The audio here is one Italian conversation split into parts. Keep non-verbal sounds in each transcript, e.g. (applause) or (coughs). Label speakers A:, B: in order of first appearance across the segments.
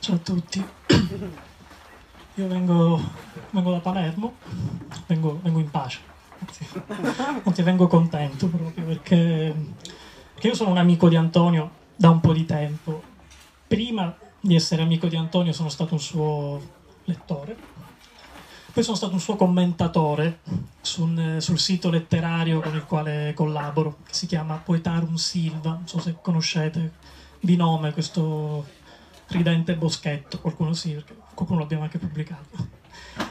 A: Ciao a tutti. Io vengo, vengo da Palermo, vengo, vengo in pace, anzi, anzi, vengo contento proprio perché, perché io sono un amico di Antonio da un po' di tempo. Prima di essere amico di Antonio sono stato un suo lettore, poi sono stato un suo commentatore sul, sul sito letterario con il quale collaboro, che si chiama Poetarum Silva, non so se conoscete di nome questo ridente boschetto, qualcuno sì, perché qualcuno l'abbiamo anche pubblicato.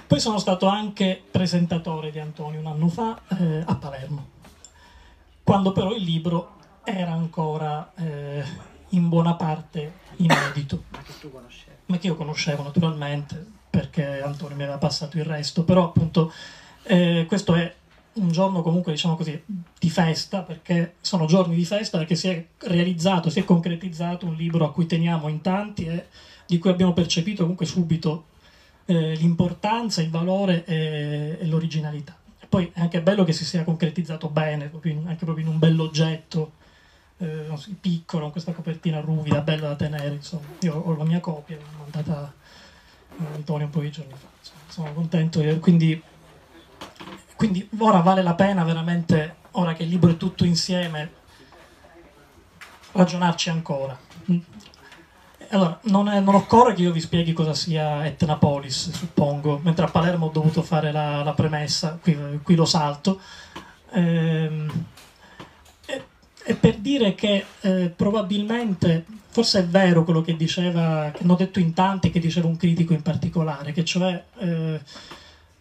A: Poi sono stato anche presentatore di Antonio un anno fa eh, a Palermo, quando però il libro era ancora eh, in buona parte inedito.
B: Ma che tu conoscevi?
A: Ma che io conoscevo naturalmente, perché Antonio mi aveva passato il resto, però appunto eh, questo è un giorno comunque diciamo così di festa perché sono giorni di festa perché si è realizzato, si è concretizzato un libro a cui teniamo in tanti e di cui abbiamo percepito comunque subito eh, l'importanza, il valore e, e, l'originalità. E poi è anche bello che si sia concretizzato bene, proprio in, anche proprio in un bell'oggetto eh, piccolo, con questa copertina ruvida, bella da tenere, insomma. Io ho la mia copia, l'ho mandata a Antonio un po' di giorni fa, insomma. sono contento, quindi quindi ora vale la pena veramente, ora che il libro è tutto insieme, ragionarci ancora. Allora, non, è, non, occorre che io vi spieghi cosa sia Etnapolis, suppongo, mentre a Palermo ho dovuto fare la, la premessa, qui, qui, lo salto. Ehm, e, e, per dire che eh, probabilmente, forse è vero quello che diceva, che hanno detto in tanti, che diceva un critico in particolare, che cioè... Eh,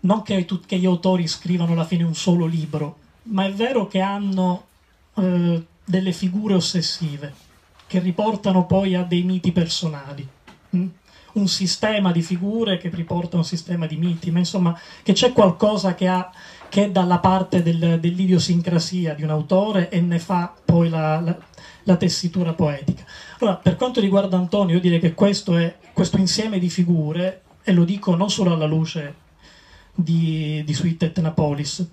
A: non che, tut- che, gli autori scrivano alla fine un solo libro, ma è vero che hanno eh, delle figure ossessive che riportano poi a dei miti personali. Mm? Un sistema di figure che riporta un sistema di miti, ma insomma che c'è qualcosa che, ha, che è dalla parte del, dell'idiosincrasia di un autore e ne fa poi la, la, la tessitura poetica. Allora, per quanto riguarda Antonio, io direi che questo, è, questo insieme di figure, e lo dico non solo alla luce di, di Sweet Etnapolis.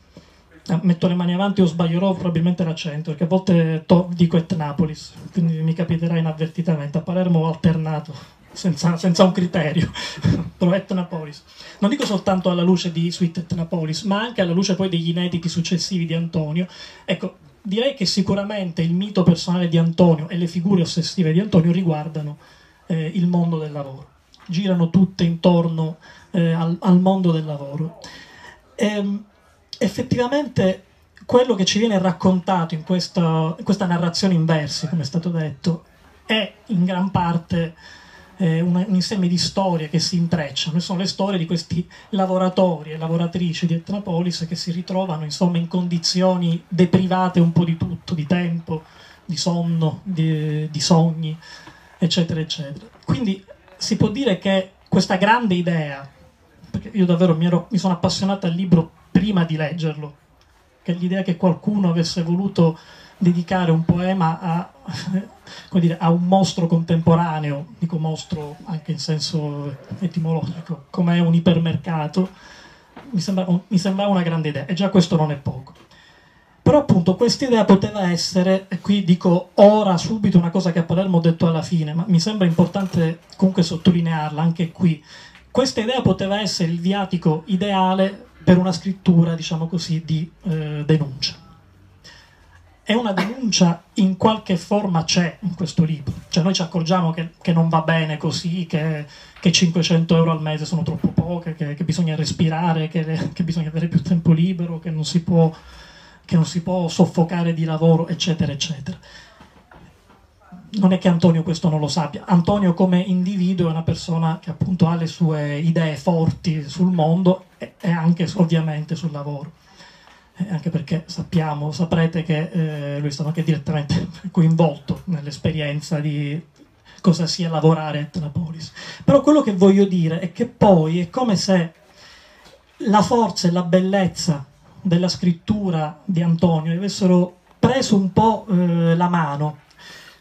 A: Ah, metto le mani avanti o sbaglierò probabilmente l'accento, perché a volte to- dico Etnapolis, quindi mi capiterà inavvertitamente. A Palermo ho alternato, senza, senza un criterio, (laughs) però Etnapolis. Non dico soltanto alla luce di Sweet Etnapolis, ma anche alla luce poi degli inediti successivi di Antonio. Ecco, direi che sicuramente il mito personale di Antonio e le figure ossessive di Antonio riguardano eh, il mondo del lavoro. Girano tutte intorno eh, al, al, mondo del lavoro. E, ehm, effettivamente quello che ci viene raccontato in questa, in questa, narrazione in versi, come è stato detto, è in gran parte eh, un, un, insieme di storie che si intrecciano, sono le storie di questi lavoratori e lavoratrici di Etnapolis che si ritrovano insomma in condizioni deprivate un po' di tutto, di tempo, di sonno, di, di sogni, eccetera, eccetera. Quindi si può dire che questa grande idea perché io davvero mi, ero, mi sono appassionata al libro prima di leggerlo, che l'idea che qualcuno avesse voluto dedicare un poema a, (laughs) dire, a, un mostro contemporaneo, dico mostro anche in senso etimologico, come è un ipermercato, mi, sembra, mi sembrava una grande idea, e già questo non è poco. Però appunto questa idea poteva essere, e qui dico ora subito una cosa che a Palermo ho detto alla fine, ma mi sembra importante comunque sottolinearla anche qui, questa idea poteva essere il viatico ideale per una scrittura, diciamo così, di eh, denuncia. E una denuncia in qualche forma c'è in questo libro. Cioè noi ci accorgiamo che, che non va bene così, che, che, 500 euro al mese sono troppo poche, che, che bisogna respirare, che, bisogna avere più tempo libero, che non si può, non si può soffocare di lavoro, eccetera, eccetera non è che Antonio questo non lo sappia. Antonio come individuo è una persona che appunto ha le sue idee forti sul mondo e, anche ovviamente sul lavoro. Eh, anche perché sappiamo, saprete che eh, lui è stato anche direttamente (laughs) coinvolto nell'esperienza di cosa sia lavorare a Etnapolis. Però quello che voglio dire è che poi è come se la forza e la bellezza della scrittura di Antonio avessero preso un po' eh, la mano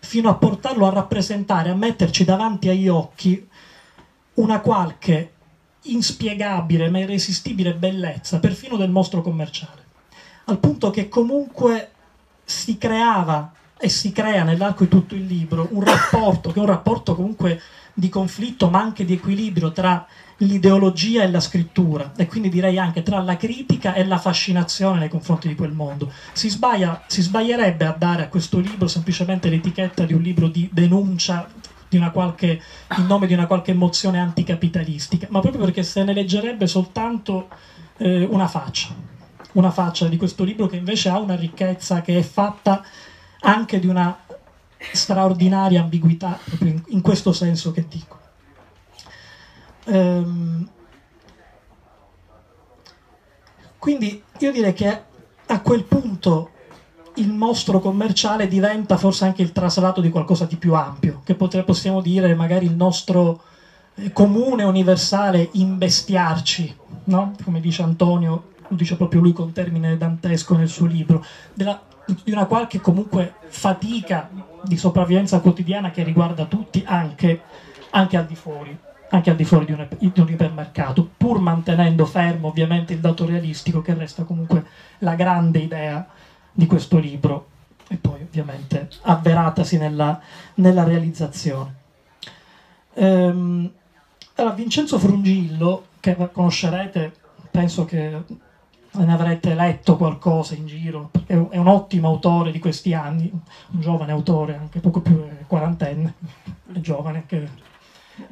A: fino a portarlo a rappresentare, a metterci davanti agli occhi una qualche inspiegabile ma irresistibile bellezza, perfino del mostro commerciale, al punto che comunque si creava e si crea nell'arco di tutto il libro un rapporto, che è un rapporto comunque di conflitto ma anche di equilibrio tra l'ideologia e la scrittura e quindi direi anche tra la critica e la fascinazione nei confronti di quel mondo. Si, sbaglia, si sbaglierebbe a dare a questo libro semplicemente l'etichetta di un libro di denuncia di qualche, in nome di una qualche emozione anticapitalistica, ma proprio perché se ne leggerebbe soltanto eh, una faccia, una faccia di questo libro che invece ha una ricchezza che è fatta anche di una straordinaria ambiguità, proprio in, in questo senso che dico. Ehm, quindi io direi che a quel punto il mostro commerciale diventa forse anche il traslato di qualcosa di più ampio, che potremmo, possiamo dire magari il nostro eh, comune universale imbestiarci, no? come dice Antonio, lo dice proprio lui con termine dantesco nel suo libro, della, di una qualche comunque fatica di sopravvivenza quotidiana che riguarda tutti anche, anche al di fuori anche al di fuori di un, di un, ipermercato, pur mantenendo fermo ovviamente il dato realistico che resta comunque la grande idea di questo libro e poi ovviamente avveratasi nella, nella realizzazione. Ehm, allora, Vincenzo Frungillo, che conoscerete, penso che ne avrete letto qualcosa in giro, è è un ottimo autore di questi anni, un giovane autore, anche poco più quarantenne, è giovane anche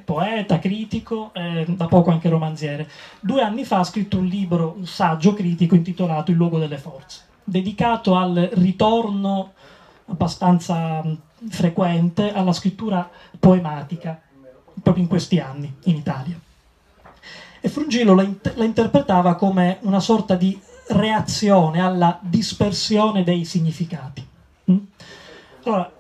A: poeta, critico, eh, da poco anche romanziere. Due anni fa ha scritto un libro, un saggio critico intitolato Il luogo delle forze, dedicato al ritorno abbastanza frequente alla scrittura poematica, proprio in questi anni in Italia. E Frungillo la, inter- la interpretava come una sorta di reazione alla dispersione dei significati. Mm? Allora,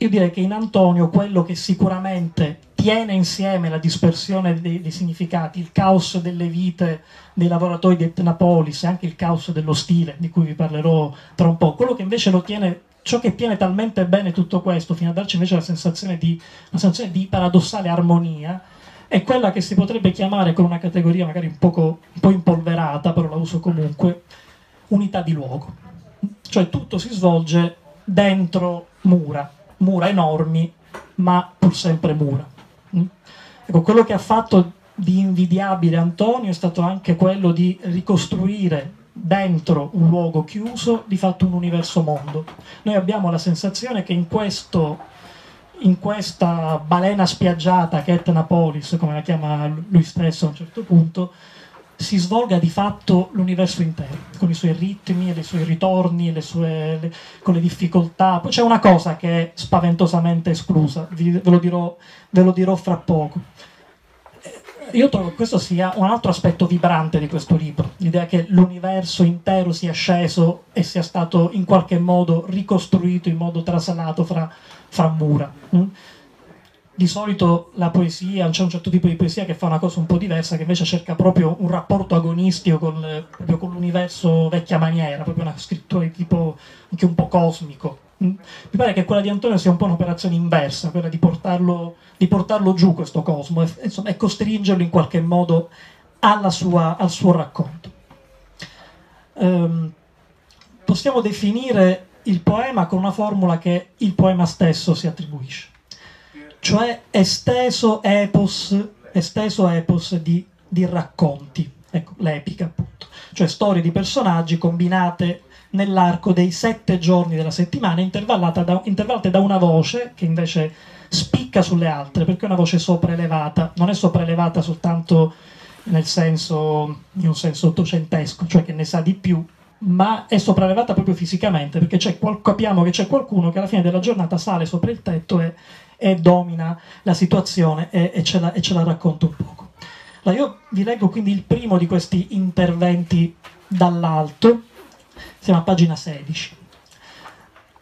A: io direi che in Antonio quello che sicuramente tiene insieme la dispersione dei, dei, significati, il caos delle vite dei lavoratori di Etnapolis anche il caos dello stile, di cui vi parlerò tra un po'. Quello che invece lo tiene, ciò che tiene talmente bene tutto questo, fino a darci invece la sensazione di, la sensazione di paradossale armonia, è quella che si potrebbe chiamare con una categoria magari un, poco, un po' impolverata, però la uso comunque, unità di luogo. Cioè tutto si svolge dentro mura, mura enormi, ma pur sempre mura. Mm? Ecco, quello che ha fatto di invidiabile Antonio è stato anche quello di ricostruire dentro un luogo chiuso di fatto un universo mondo. Noi abbiamo la sensazione che in, questo, in questa balena spiaggiata che è Etnapolis, come la chiama lui stesso a un certo punto, si svolga di fatto l'universo intero, con i suoi ritmi, i suoi ritorni, le sue, le, con le difficoltà. Poi c'è una cosa che è spaventosamente esclusa, ve lo dirò, ve lo dirò fra poco. Io trovo che questo sia un altro aspetto vibrante di questo libro, l'idea che l'universo intero sia sceso e sia stato in qualche modo ricostruito in modo trasalato fra, fra mura. Mm? di solito la poesia, c'è un certo tipo di poesia che fa una cosa un po' diversa, che invece cerca proprio un rapporto agonistico con, con l'universo vecchia maniera, proprio una scrittura di tipo anche un po' cosmico. Mm? Mi pare che quella di Antonio sia un po' un'operazione inversa, quella di portarlo, di portarlo giù questo cosmo e, insomma, e costringerlo in qualche modo sua, al suo racconto. Um, possiamo definire il poema con una formula che il poema stesso si attribuisce. Cioè esteso epos, esteso epos di, di racconti, ecco, l'epica appunto, cioè storie di personaggi combinate nell'arco dei sette giorni della settimana, da, intervallate da una voce che invece spicca sulle altre, perché è una voce sopraelevata, non è sopraelevata soltanto nel senso, in un senso ottocentesco, cioè che ne sa di più, ma è sopraelevata proprio fisicamente, perché qual- capiamo che c'è qualcuno che alla fine della giornata sale sopra il tetto e e domina la situazione e, e, ce, la, e ce la racconto un poco. Allora, io vi leggo quindi il primo di questi interventi dall'alto, siamo a pagina 16.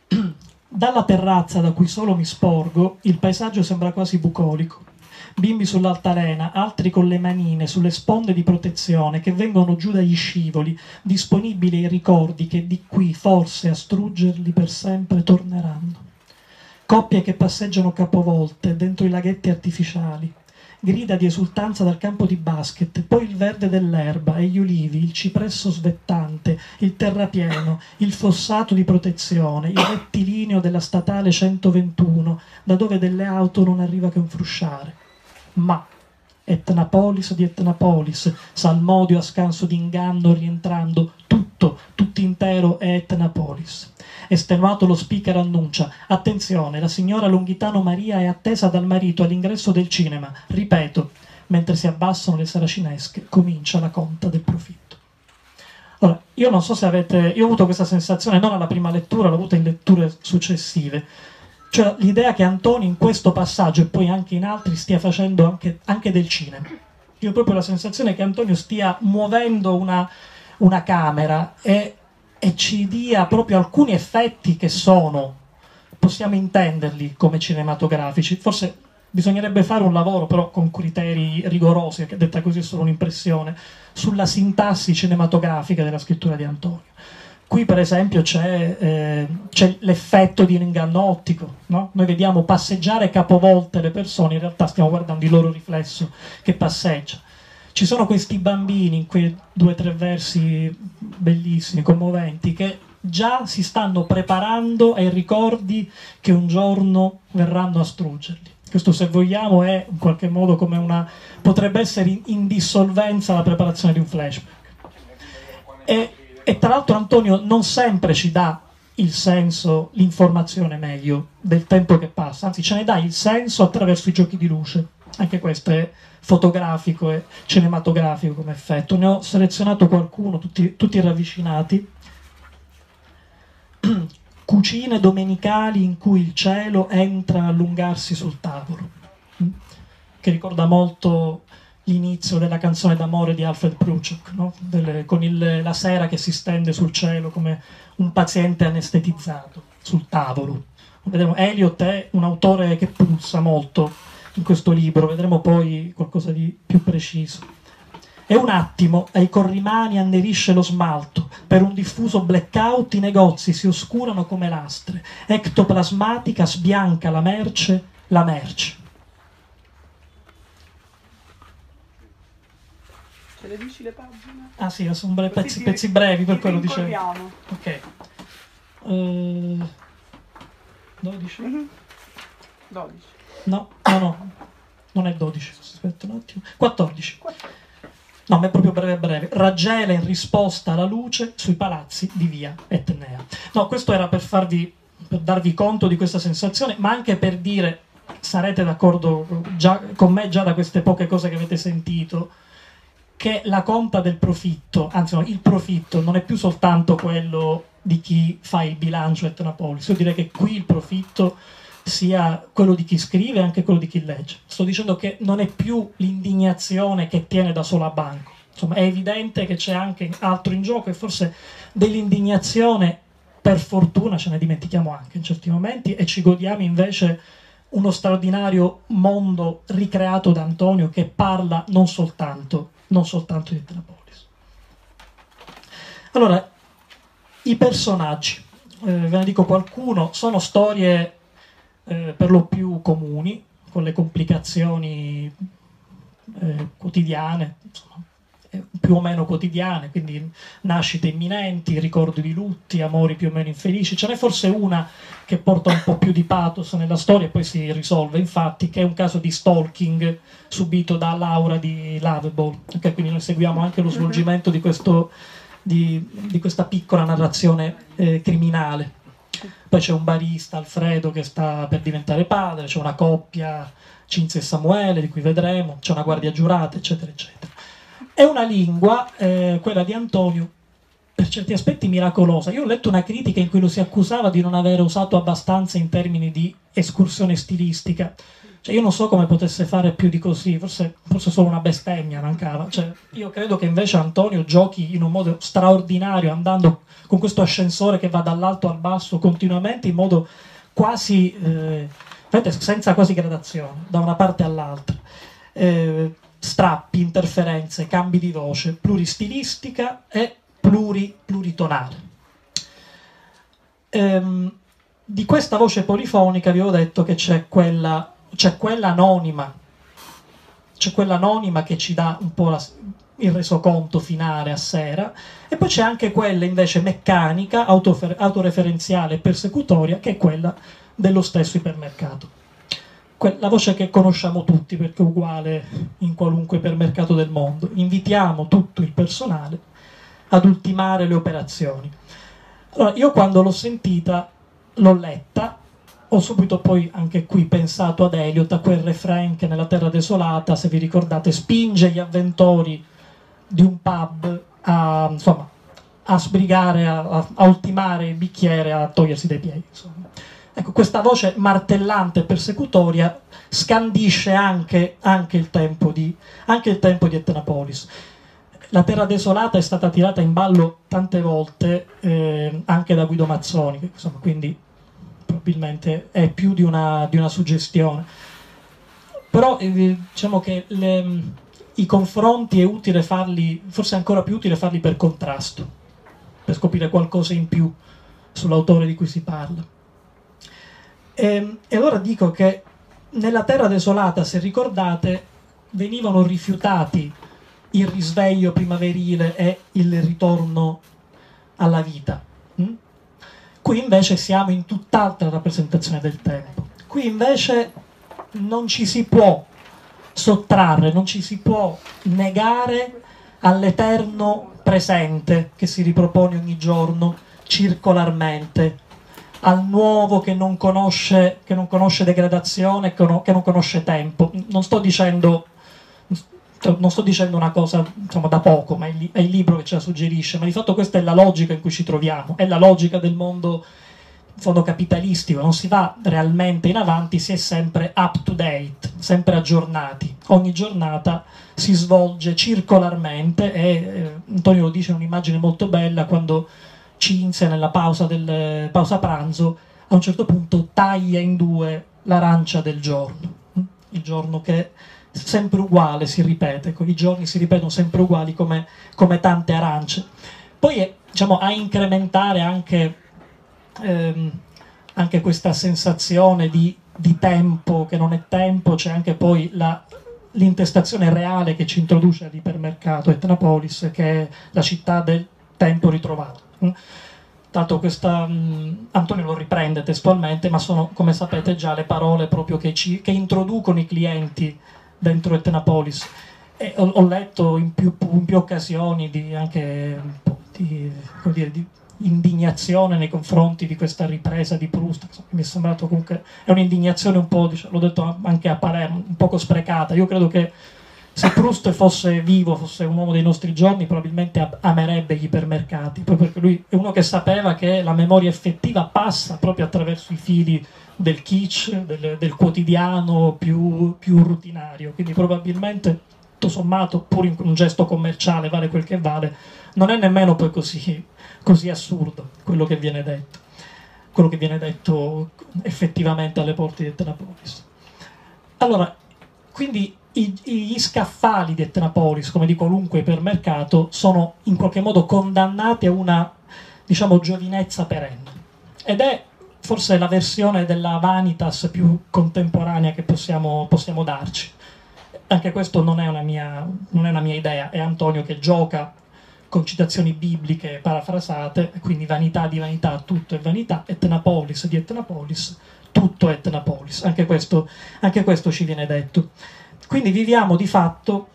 A: (clears throat) Dalla terrazza da cui solo mi sporgo, il paesaggio sembra quasi bucolico. Bimbi sull'altalena, altri con le manine sulle sponde di protezione che vengono giù dagli scivoli, disponibili ai ricordi che di qui forse a struggerli per sempre torneranno coppie che passeggiano capovolte dentro i laghetti artificiali grida di esultanza dal campo di basket, poi il verde dell'erba e gli ulivi, il cipresso svettante, il terrapieno, il fossato di protezione, il rettilineo della statale 121, da dove delle auto non arriva che un frusciare. Ma Etnapolis di Etnapolis, Salmodio a scanso d'inganno rientrando, tutto, tutto intero è Etnapolis. Estenuato lo speaker annuncia: Attenzione, la signora Longhitano Maria è attesa dal marito all'ingresso del cinema. Ripeto, mentre si abbassano le saracinesche, comincia la conta del profitto. Ora, io non so se avete. Io ho avuto questa sensazione non alla prima lettura, l'ho avuta in letture successive. Cioè l'idea che Antonio in questo passaggio e poi anche in altri stia facendo anche, anche del cinema. Io ho proprio la sensazione che Antonio stia muovendo una, una camera e e ci dia proprio alcuni effetti che sono, possiamo intenderli come cinematografici. Forse bisognerebbe fare un lavoro però con criteri rigorosi, che detta così è solo un'impressione, sulla sintassi cinematografica della scrittura di Antonio. Qui per esempio c'è, eh, c'è l'effetto di un inganno ottico, no? noi vediamo passeggiare capovolte le persone, in realtà stiamo guardando il loro riflesso che passeggia ci sono questi bambini in quei due o tre versi bellissimi, commoventi, che già si stanno preparando ai ricordi che un giorno verranno a struggerli. Questo, se vogliamo, è in qualche modo come una. potrebbe essere in dissolvenza la preparazione di un flashback. E, e tra l'altro, Antonio non sempre ci dà il senso, l'informazione meglio del tempo che passa, anzi, ce ne dà il senso attraverso i giochi di luce. Anche questo è fotografico e cinematografico come effetto. Ne ho selezionato qualcuno, tutti, tutti ravvicinati. (clears throat) Cucine domenicali in cui il cielo entra a allungarsi sul tavolo, che ricorda molto l'inizio della canzone d'amore di Alfred Pruchuk, no? Con il, la sera che si stende sul cielo come un paziente anestetizzato sul tavolo. Vedremo, Eliot è un autore che pulsa molto in questo libro, vedremo poi qualcosa di più preciso. È un attimo, ai corrimani annerisce lo smalto, per un diffuso blackout i negozi si oscurano come lastre, ectoplasmatica sbianca la merce, la merce.
B: Ce le dici le pagine?
A: Ah sì, sono bre- pezzi, pezzi, brevi per quello dicevo. Ok. Uh, 12? Mm-hmm.
B: 12.
A: No, no, no, non è 12, aspetta un attimo. 14. No, ma è proprio breve breve. Raggela in risposta alla luce sui palazzi di via Etnea. No, questo era per farvi per darvi conto di questa sensazione, ma anche per dire sarete d'accordo già, con me già da queste poche cose che avete sentito che la conta del profitto, anzi no, il profitto non è più soltanto quello di chi fa il bilancio Etnapolis, io direi che qui il profitto sia quello di chi scrive e anche quello di chi legge. Sto dicendo che non è più l'indignazione che tiene da sola a banco. Insomma, è evidente che c'è anche altro in gioco e forse dell'indignazione, per fortuna, ce ne dimentichiamo anche in certi momenti e ci godiamo invece uno straordinario mondo ricreato da Antonio che parla non soltanto, non soltanto di Tenapolis. Allora, i personaggi, eh, ve ne dico qualcuno, sono storie eh, per lo più comuni, con le complicazioni eh, quotidiane, insomma, più o meno quotidiane, quindi nascite imminenti, ricordi di lutti, amori più o meno infelici. Ce n'è forse una che porta un po' più di pathos nella storia e poi si risolve, infatti, che è un caso di stalking subito da Laura di Lovable. Okay, quindi noi seguiamo anche lo svolgimento di, questo, di, di questa piccola narrazione eh, criminale. Poi c'è un barista, Alfredo, che sta per diventare padre, c'è una coppia, Cinzia e Samuele, di cui vedremo, c'è una guardia giurata, eccetera, eccetera. È una lingua, eh, quella di Antonio, per certi aspetti miracolosa. Io ho letto una critica in cui lo si accusava di non aver usato abbastanza in termini di escursione stilistica. Cioè, io non so come potesse fare più di così, forse, forse solo una bestemmia mancava. Cioè, io credo che invece Antonio giochi in un modo straordinario, andando con questo ascensore che va dall'alto al basso continuamente in modo quasi, eh, senza quasi gradazione, da una parte all'altra. Eh, strappi, interferenze, cambi di voce, pluristilistica e pluri, pluritonale. Ehm, di questa voce polifonica vi avevo detto che c'è quella c'è quella anonima c'è quella anonima che ci dà un po' la, il resoconto finale a sera, e poi c'è anche quella invece meccanica, autofer- autoreferenziale e persecutoria, che è quella dello stesso ipermercato. La voce che conosciamo tutti perché è uguale in qualunque ipermercato del mondo. Invitiamo tutto il personale ad ultimare le operazioni. Allora, io quando l'ho sentita, l'ho letta, ho subito poi anche qui pensato ad Eliot, a quel refrain che nella Terra Desolata, se vi ricordate, spinge gli avventori di un pub a, insomma, a sbrigare, a, a, ultimare il bicchiere, a togliersi dai piedi. Insomma. Ecco, questa voce martellante e persecutoria scandisce anche, anche, il tempo di, anche il tempo di Etnapolis. La terra desolata è stata tirata in ballo tante volte eh, anche da Guido Mazzoni, insomma, quindi probabilmente è più di una, di una suggestione. Però eh, diciamo che le, i confronti è utile farli, forse è ancora più utile farli per contrasto, per scoprire qualcosa in più sull'autore di cui si parla. E, ehm, e allora dico che nella terra desolata, se ricordate, venivano rifiutati il risveglio primaverile e il ritorno alla vita. Mm? Qui invece siamo in tutt'altra rappresentazione del tempo. Qui invece non ci si può sottrarre, non ci si può negare all'eterno presente che si ripropone ogni giorno circolarmente, al nuovo che non conosce, che non conosce degradazione, che non, che non conosce tempo. Non sto dicendo non sto dicendo una cosa insomma, da poco, ma è il, è il libro che ce la suggerisce, ma di fatto questa è la logica in cui ci troviamo, è la logica del mondo fondo capitalistico, non si va realmente in avanti, si è sempre up to date, sempre aggiornati. Ogni giornata si svolge circolarmente e eh, Antonio lo dice in un'immagine molto bella quando Cinzia nella pausa, del, pausa pranzo a un certo punto taglia in due l'arancia del giorno, il giorno che è sempre uguale si ripete, i giorni si ripetono sempre uguali come, come tante arance. Poi diciamo, a incrementare anche ehm, anche questa sensazione di, di, tempo che non è tempo, c'è anche poi la, l'intestazione reale che ci introduce all'ipermercato Etnapolis, che è la città del tempo ritrovato. Mm. Tanto questa, um, Antonio lo riprende testualmente, ma sono, come sapete, già le parole proprio che, ci, che introducono i clienti dentro Etnapolis. E ho, ho letto in più, in più, occasioni di, anche di, dire, di indignazione nei confronti di questa ripresa di Proust, mi è sembrato comunque, è un'indignazione un po', diciamo, l'ho detto anche a Palermo, un poco sprecata. Io credo che se Proust fosse vivo, fosse un uomo dei nostri giorni, probabilmente amerebbe gli ipermercati, proprio perché lui è uno che sapeva che la memoria effettiva passa proprio attraverso i fili del kitsch, del, del quotidiano più, più rutinario, quindi probabilmente tutto sommato, pur in un gesto commerciale, vale quel che vale, non è nemmeno poi così così assurdo quello che viene detto, quello che viene detto effettivamente alle porte di Etnapolis. Allora, quindi gli scaffali di Etnapolis, come di qualunque ipermercato, sono in qualche modo condannati a una, diciamo, giovinezza perenne. Ed è forse la versione della vanitas più contemporanea che possiamo, possiamo darci. Anche questo non è, mia, non è una mia idea, è Antonio che gioca con citazioni bibliche parafrasate, quindi vanità di vanità, tutto è vanità, etnapolis di etnapolis, tutto è etnapolis, anche questo, anche questo ci viene detto. Quindi viviamo di fatto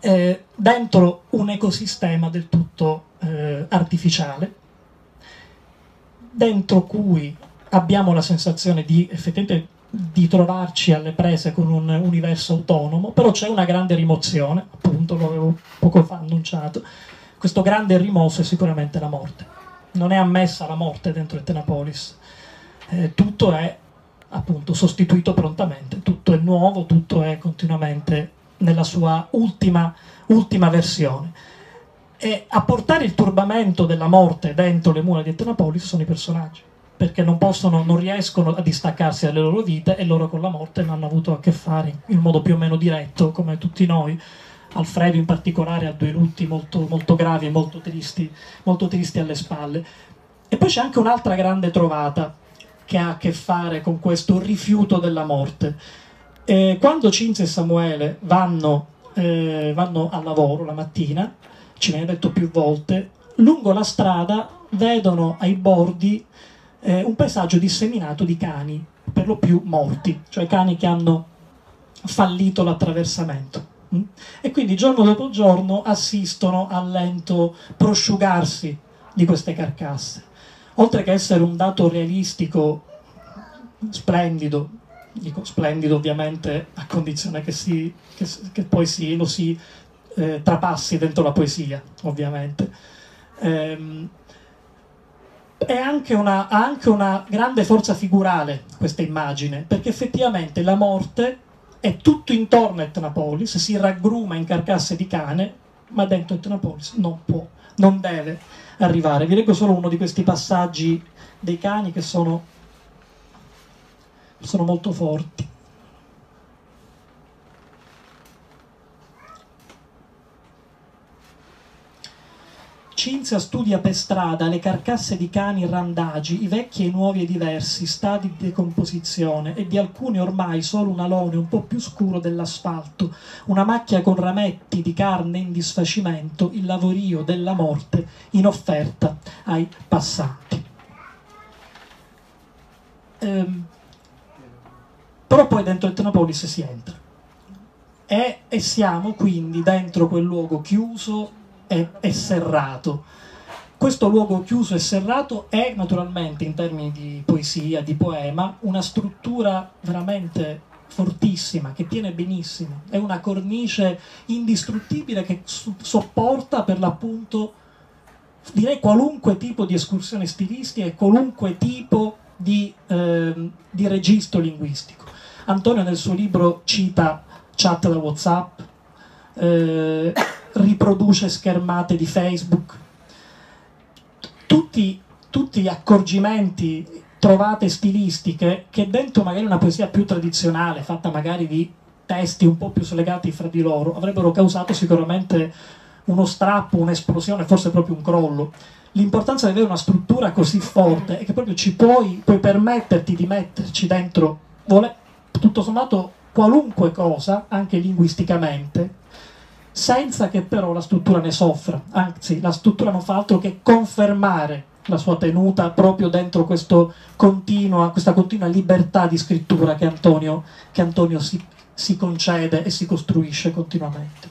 A: eh, dentro un ecosistema del tutto eh, artificiale, dentro cui abbiamo la sensazione di effettivamente di trovarci alle prese con un universo autonomo, però c'è una grande rimozione, appunto lo avevo poco fa annunciato, questo grande rimosso è sicuramente la morte. Non è ammessa la morte dentro Etnapolis. Eh, tutto è appunto sostituito prontamente, tutto è nuovo, tutto è continuamente nella sua ultima, ultima versione. E a portare il turbamento della morte dentro le mura di Etnapolis sono i personaggi, perché non, possono, non riescono a distaccarsi dalle loro vite e loro con la morte non hanno avuto a che fare in modo più o meno diretto, come tutti noi. Alfredo in particolare ha due lutti molto, molto gravi e molto tristi, molto tristi alle spalle. E poi c'è anche un'altra grande trovata che ha a che fare con questo rifiuto della morte. Eh, quando Cinzia e Samuele vanno, eh, vanno al lavoro la mattina, ci viene detto più volte, lungo la strada vedono ai bordi eh, un paesaggio disseminato di cani, per lo più morti, cioè cani che hanno fallito l'attraversamento. Mm? E quindi giorno dopo giorno assistono al lento prosciugarsi di queste carcasse. Oltre che essere un dato realistico splendido, dico splendido ovviamente a condizione che, si, che, che poi si, lo si eh, trapassi dentro la poesia, ovviamente. Ehm, anche una, ha anche una grande forza figurale questa immagine, perché effettivamente la morte è tutto intorno a Etnapolis, si raggruma in carcasse di cane, ma dentro Etnapolis non può, non deve arrivare. Vi leggo solo uno di questi passaggi dei cani che sono, sono molto forti. Cinzia studia per strada le carcasse di cani randagi, i vecchi e i nuovi e diversi, stadi di decomposizione, e di alcuni ormai solo un alone un po' più scuro dell'asfalto, una macchia con rametti di carne in disfacimento, il lavorio della morte in offerta ai passanti. Ehm, però poi dentro Etnapolis si entra. E, e siamo quindi dentro quel luogo chiuso è, è serrato. Questo luogo chiuso e serrato è naturalmente in termini di poesia, di poema, una struttura veramente fortissima, che tiene benissimo, è una cornice indistruttibile che sopporta per l'appunto direi qualunque tipo di escursione stilistica e qualunque tipo di, eh, di registro linguistico. Antonio nel suo libro cita chat da Whatsapp, eh, riproduce schermate di Facebook. Tutti, tutti gli accorgimenti, trovate stilistiche che dentro magari una poesia più tradizionale, fatta magari di testi un po' più slegati fra di loro, avrebbero causato sicuramente uno strappo, un'esplosione, forse proprio un crollo. L'importanza di avere una struttura così forte è che proprio ci puoi, puoi permetterti di metterci dentro, vuole, tutto sommato, qualunque cosa, anche linguisticamente, senza che però la struttura ne soffra, anzi la struttura non fa altro che confermare la sua tenuta proprio dentro continua, questa continua libertà di scrittura che Antonio, che Antonio si, si concede e si costruisce continuamente.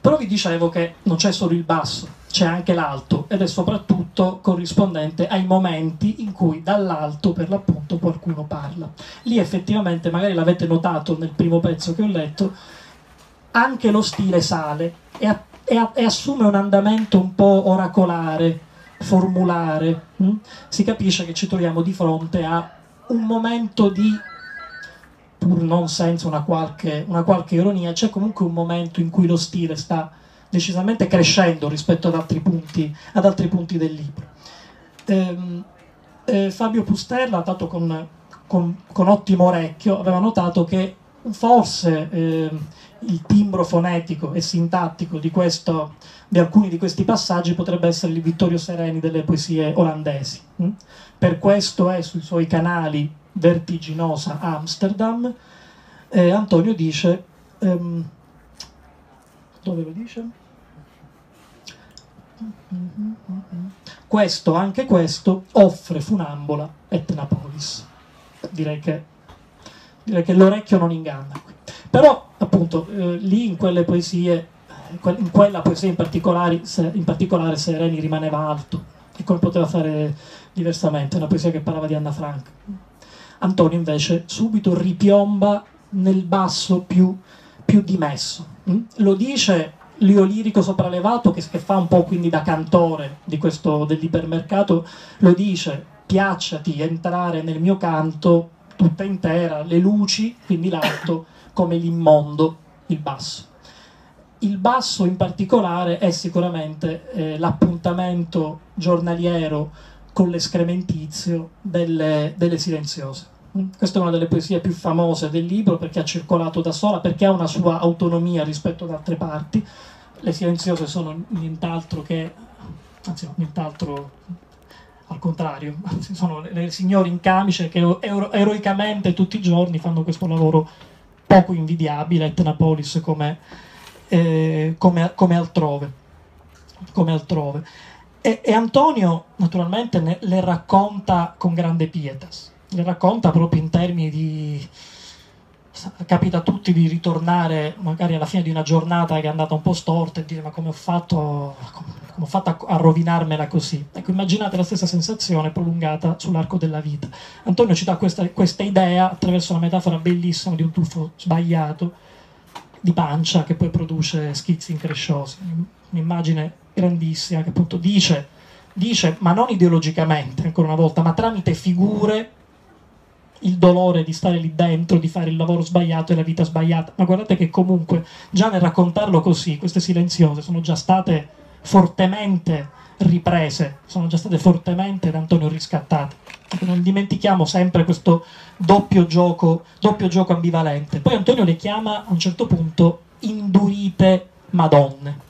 A: Però vi dicevo che non c'è solo il basso, c'è anche l'alto ed è soprattutto corrispondente ai momenti in cui dall'alto per l'appunto qualcuno parla. Lì effettivamente, magari l'avete notato nel primo pezzo che ho letto, anche lo stile sale e, e, e assume un andamento un po' oracolare, formulare. Hm? Si capisce che ci troviamo di fronte a un momento di, pur non senza una qualche, una qualche ironia, c'è comunque un momento in cui lo stile sta decisamente crescendo rispetto ad altri punti, ad altri punti del libro. Ehm, eh, Fabio Pusterla, dato con, con, con, ottimo orecchio, aveva notato che forse eh, il timbro fonetico e sintattico di, questo, di, alcuni di questi passaggi potrebbe essere il Vittorio Sereni delle poesie olandesi. Mm? Per questo è sui suoi canali vertiginosa Amsterdam. Eh, Antonio dice, ehm, dove lo dice? Questo, anche questo, offre funambola Etnapolis. Direi che, che l'orecchio non inganna. Però, appunto, eh, lì in quelle poesie, in quella poesia in particolare, se, in particolare Sereni rimaneva alto, e come poteva fare diversamente, una poesia che parlava di Anna Frank. Antonio invece subito ripiomba nel basso più, più dimesso. Mm? Lo dice l'io lirico sopralevato che, che, fa un po' quindi da cantore di questo, dell'ipermercato, lo dice piacciati entrare nel mio canto tutta intera, le luci, quindi l'alto, (coughs) come l'immondo, il basso. Il basso in particolare è sicuramente eh, l'appuntamento giornaliero con l'escrementizio delle, delle silenziose. Mm? Questa è una delle poesie più famose del libro perché ha circolato da sola, perché ha una sua autonomia rispetto ad altre parti. Le silenziose sono nient'altro che, anzi no, nient'altro al contrario, (laughs) sono le, le signore in camice che ero, eroicamente tutti i giorni fanno questo lavoro poco invidiabile, Etnapolis come, eh, come, come altrove. Come altrove. E, e, Antonio naturalmente ne, le racconta con grande pietas, le racconta proprio in termini di capita a tutti di ritornare magari alla fine di una giornata che è andata un po' storta e dire ma come ho fatto, come ho fatto a, rovinarmela così? Ecco, immaginate la stessa sensazione prolungata sull'arco della vita. Antonio ci dà questa, questa idea attraverso una metafora bellissima di un tuffo sbagliato di pancia che poi produce schizzi incresciosi. Un'immagine grandissima che appunto dice, dice, ma non ideologicamente, ancora una volta, ma tramite figure il dolore di stare lì dentro, di fare il lavoro sbagliato e la vita sbagliata, ma guardate che comunque già nel raccontarlo così, queste silenziose sono già state fortemente riprese, sono già state fortemente da Antonio riscattate. Ecco, non dimentichiamo sempre questo doppio gioco, doppio gioco ambivalente. Poi Antonio le chiama a un certo punto indurite madonne.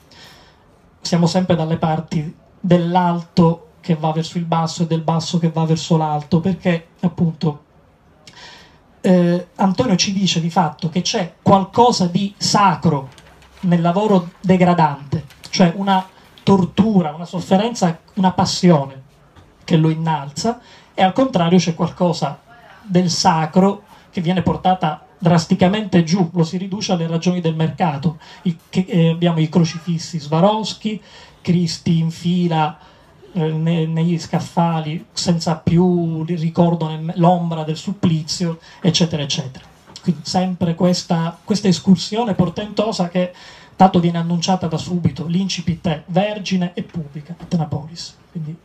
A: Siamo sempre dalle parti dell'alto che va verso il basso e del basso che va verso l'alto, perché appunto eh, Antonio ci dice di fatto che c'è qualcosa di sacro nel lavoro degradante, cioè una tortura, una sofferenza, una passione che lo innalza e al contrario c'è qualcosa del sacro che viene portata drasticamente giù, lo si riduce alle ragioni del mercato. I, che, eh, abbiamo i crocifissi Swarovski, Cristi in fila negli scaffali senza più ricordo, l'ombra del supplizio, eccetera, eccetera. Quindi sempre questa, questa escursione portentosa che tanto viene annunciata da subito, l'incipit è vergine e pubblica, Atenapolis. Quindi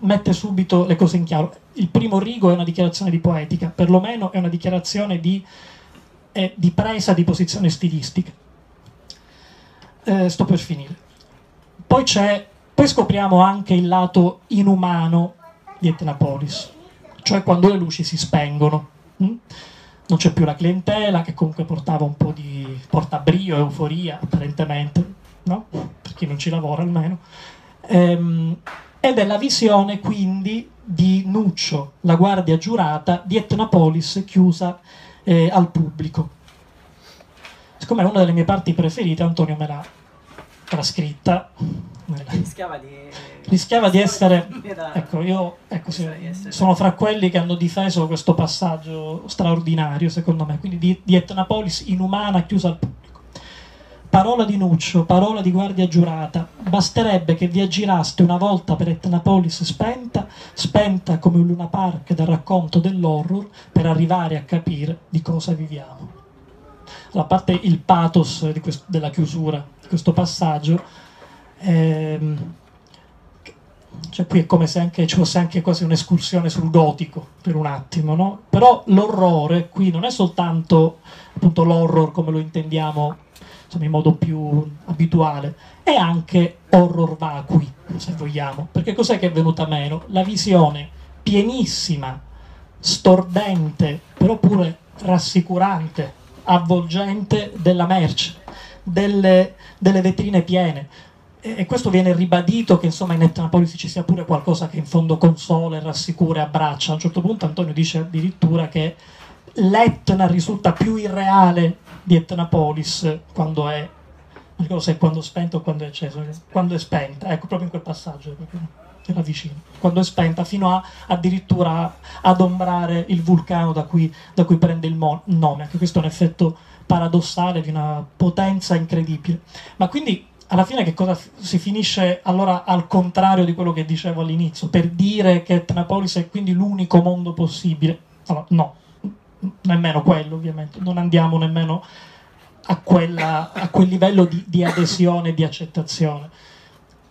A: mette subito le cose in chiaro. Il primo rigo è una dichiarazione di poetica, perlomeno è una dichiarazione di, eh, di presa di posizione stilistica. Eh, sto per finire. Poi c'è poi scopriamo anche il lato inumano di Etnapolis, cioè quando le luci si spengono. Hm? Non c'è più la clientela che comunque portava un po' di porta brio, euforia, apparentemente, no? per chi non ci lavora almeno. Ehm, ed è la visione quindi di Nuccio, la guardia giurata di Etnapolis chiusa eh, al pubblico. Siccome è una delle mie parti preferite, Antonio me l'ha trascritta
B: rischiava di,
A: rischiava di essere ecco io ecco, sì, sono fra quelli che hanno difeso questo passaggio straordinario secondo me. Quindi di, di Etnapolis inumana chiusa al pubblico. Parola di Nuccio parola di guardia giurata. Basterebbe che vi aggiraste una volta per Etnapolis spenta spenta come un Luna Park del racconto dell'horror per arrivare a capire di cosa viviamo a parte il pathos questo, della chiusura di questo passaggio Ehm, cioè qui è come se anche, ci fosse anche quasi un'escursione sul gotico per un attimo, no? Però l'orrore qui non è soltanto appunto l'horror come lo intendiamo insomma, in modo più abituale, è anche horror vacui, se vogliamo. Perché cos'è che è venuta meno? La visione pienissima, stordente, però pure rassicurante, avvolgente della merce, delle, delle vetrine piene. E questo viene ribadito che insomma in Etnapolis ci sia pure qualcosa che in fondo consola, rassicura e abbraccia. A un certo punto Antonio dice addirittura che l'Etna risulta più irreale di Etnapolis quando è, non ricordo se è quando spento o quando è acceso, quando è spenta, ecco proprio in quel passaggio era vicino, quando è spenta, fino a addirittura adombrare il vulcano da cui, da cui prende il, mo- nome, anche questo è un effetto paradossale di una potenza incredibile. Ma quindi alla fine che cosa si finisce allora al contrario di quello che dicevo all'inizio, per dire che Etnapolis è quindi l'unico mondo possibile? Allora, no, nemmeno quello ovviamente, non andiamo nemmeno a, quella, a quel livello di, di adesione di accettazione,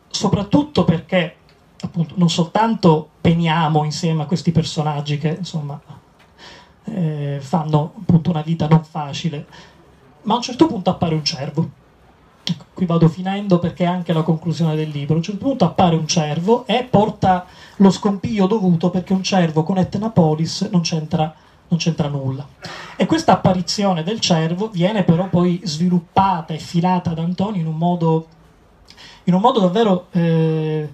A: soprattutto perché appunto non soltanto peniamo insieme a questi personaggi che insomma eh, fanno appunto una vita non facile, ma a un certo punto appare un cervo qui vado finendo perché è anche la conclusione del libro. A un certo punto appare un cervo e porta lo scompiglio dovuto perché un cervo con Etnapolis non c'entra, non c'entra nulla. E questa apparizione del cervo viene però poi sviluppata e filata da Antonio in un modo, in un modo davvero... Eh,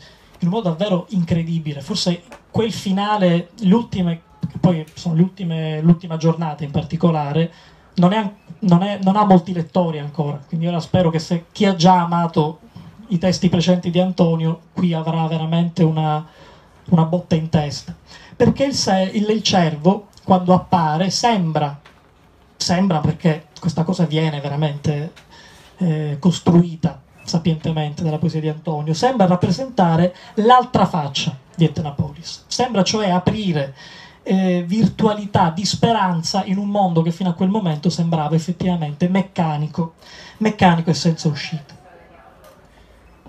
A: in un modo davvero incredibile. Forse quel finale, le poi sono l'ultima giornata in particolare, non, è, non, è, non, ha molti lettori ancora. Quindi ora spero che se chi ha già amato i testi precedenti di Antonio, qui avrà veramente una, una botta in testa. Perché il, il, il cervo, quando appare, sembra, sembra perché questa cosa viene veramente eh, costruita sapientemente dalla poesia di Antonio, sembra rappresentare l'altra faccia di Etnapolis, sembra cioè aprire eh, virtualità di speranza in un mondo che fino a quel momento sembrava effettivamente meccanico, meccanico e senza uscita.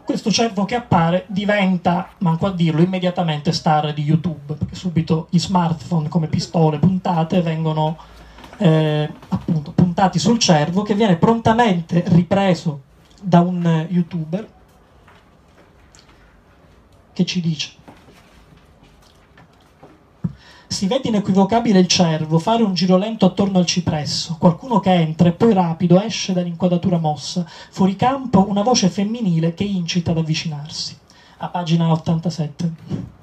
A: Questo cervo che appare diventa, manco a dirlo, immediatamente star di YouTube, perché subito gli smartphone come pistole puntate vengono eh, appunto puntati sul cervo che viene prontamente ripreso da un youtuber che ci dice si vede inequivocabile il cervo fare un giro lento attorno al cipresso, qualcuno che entra e poi rapido esce dall'inquadratura mossa, fuori campo una voce femminile che incita ad avvicinarsi. A pagina 87.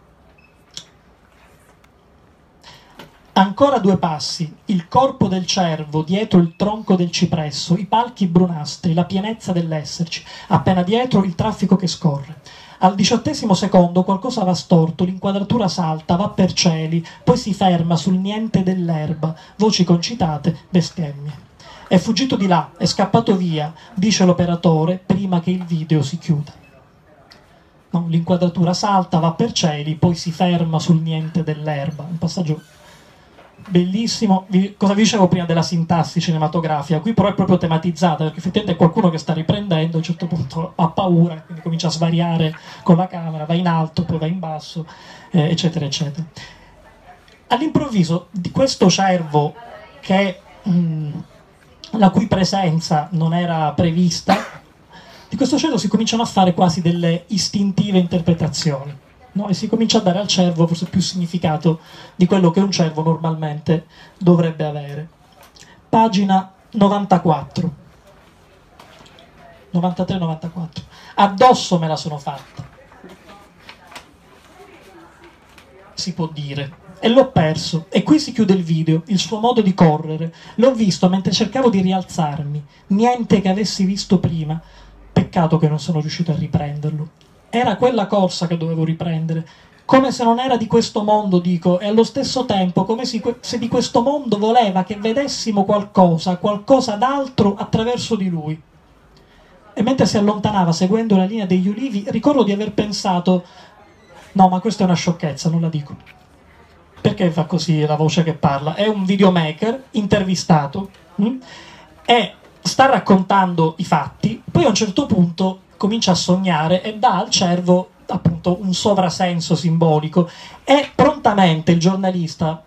A: Ancora due passi, il corpo del cervo dietro il tronco del cipresso, i palchi brunastri, la pienezza dell'esserci, appena dietro il traffico che scorre. Al diciottesimo secondo qualcosa va storto, l'inquadratura salta, va per cieli, poi si ferma sul niente dell'erba, voci concitate, bestemmie. È fuggito di là, è scappato via, dice l'operatore, prima che il video si chiuda. No, l'inquadratura salta, va per cieli, poi si ferma sul niente dell'erba. Un passaggio bellissimo. Vi, cosa vi dicevo prima della sintassi cinematografica? Qui però è proprio tematizzata, perché effettivamente è qualcuno che sta riprendendo, a un certo punto ha paura, quindi comincia a svariare con la camera, va in alto, poi va in basso, eh, eccetera, eccetera. All'improvviso di questo cervo che mh, mm, la cui presenza non era prevista, di questo cervo si cominciano a fare quasi delle istintive interpretazioni no? e si comincia a dare al cervo forse più significato di quello che un cervo normalmente dovrebbe avere. Pagina 94. 93-94. Addosso me la sono fatta. Si può dire. E l'ho perso. E qui si chiude il video, il suo modo di correre. L'ho visto mentre cercavo di rialzarmi. Niente che avessi visto prima. Peccato che non sono riuscito a riprenderlo era quella corsa che dovevo riprendere, come se non era di questo mondo, dico, e allo stesso tempo come se di questo mondo voleva che vedessimo qualcosa, qualcosa d'altro attraverso di lui. E mentre si allontanava seguendo la linea degli ulivi, ricordo di aver pensato, no, ma questa è una sciocchezza, non la dico. Perché fa così la voce che parla? È un videomaker intervistato mh? Hm? e sta raccontando i fatti, poi a un certo punto comincia a sognare e dà al cervo appunto un sovrasenso simbolico. E prontamente il giornalista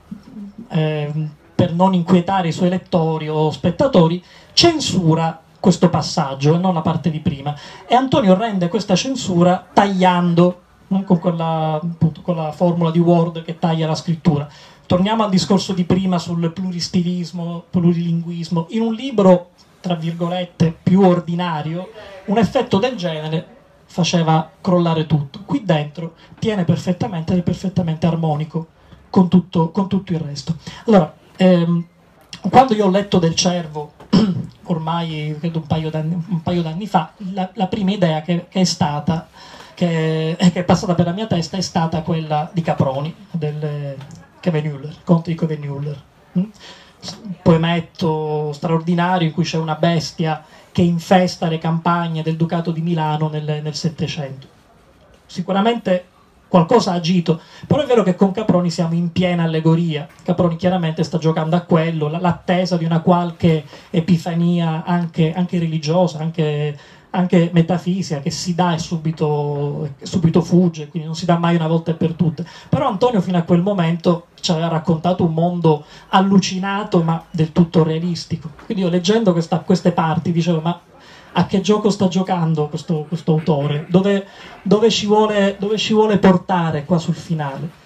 A: eh, per non inquietare i suoi lettori o spettatori censura questo passaggio e non la parte di prima. E Antonio rende questa censura tagliando con quella, appunto, con la formula di Word che taglia la scrittura. Torniamo al discorso di prima sul pluristilismo, plurilinguismo in un libro tra virgolette, più ordinario, un effetto del genere faceva crollare tutto. Qui dentro tiene perfettamente ed è perfettamente armonico con tutto, con tutto il resto. Allora, ehm, quando io ho letto del cervo, (clears throat) ormai credo un paio d'anni, un paio d'anni fa, la, la, prima idea che, che è stata, che, (laughs) che, è passata per la mia testa, è stata quella di Caproni, del Kevin Huller, conte di Kevin Huller. Poemetto straordinario in cui c'è una bestia che infesta le campagne del Ducato di Milano nel Settecento. Sicuramente qualcosa ha agito, però è vero che con Caproni siamo in piena allegoria. Caproni chiaramente sta giocando a quello, l'attesa di una qualche epifania anche, anche religiosa, anche anche metafisica che si dà e subito, subito, fugge, quindi non si dà mai una volta e per tutte. Però Antonio fino a quel momento ci aveva raccontato un mondo allucinato ma del tutto realistico. Quindi io leggendo questa, queste parti dicevo ma a che gioco sta giocando questo, questo autore? Dove, dove, ci vuole, dove ci vuole portare qua sul finale?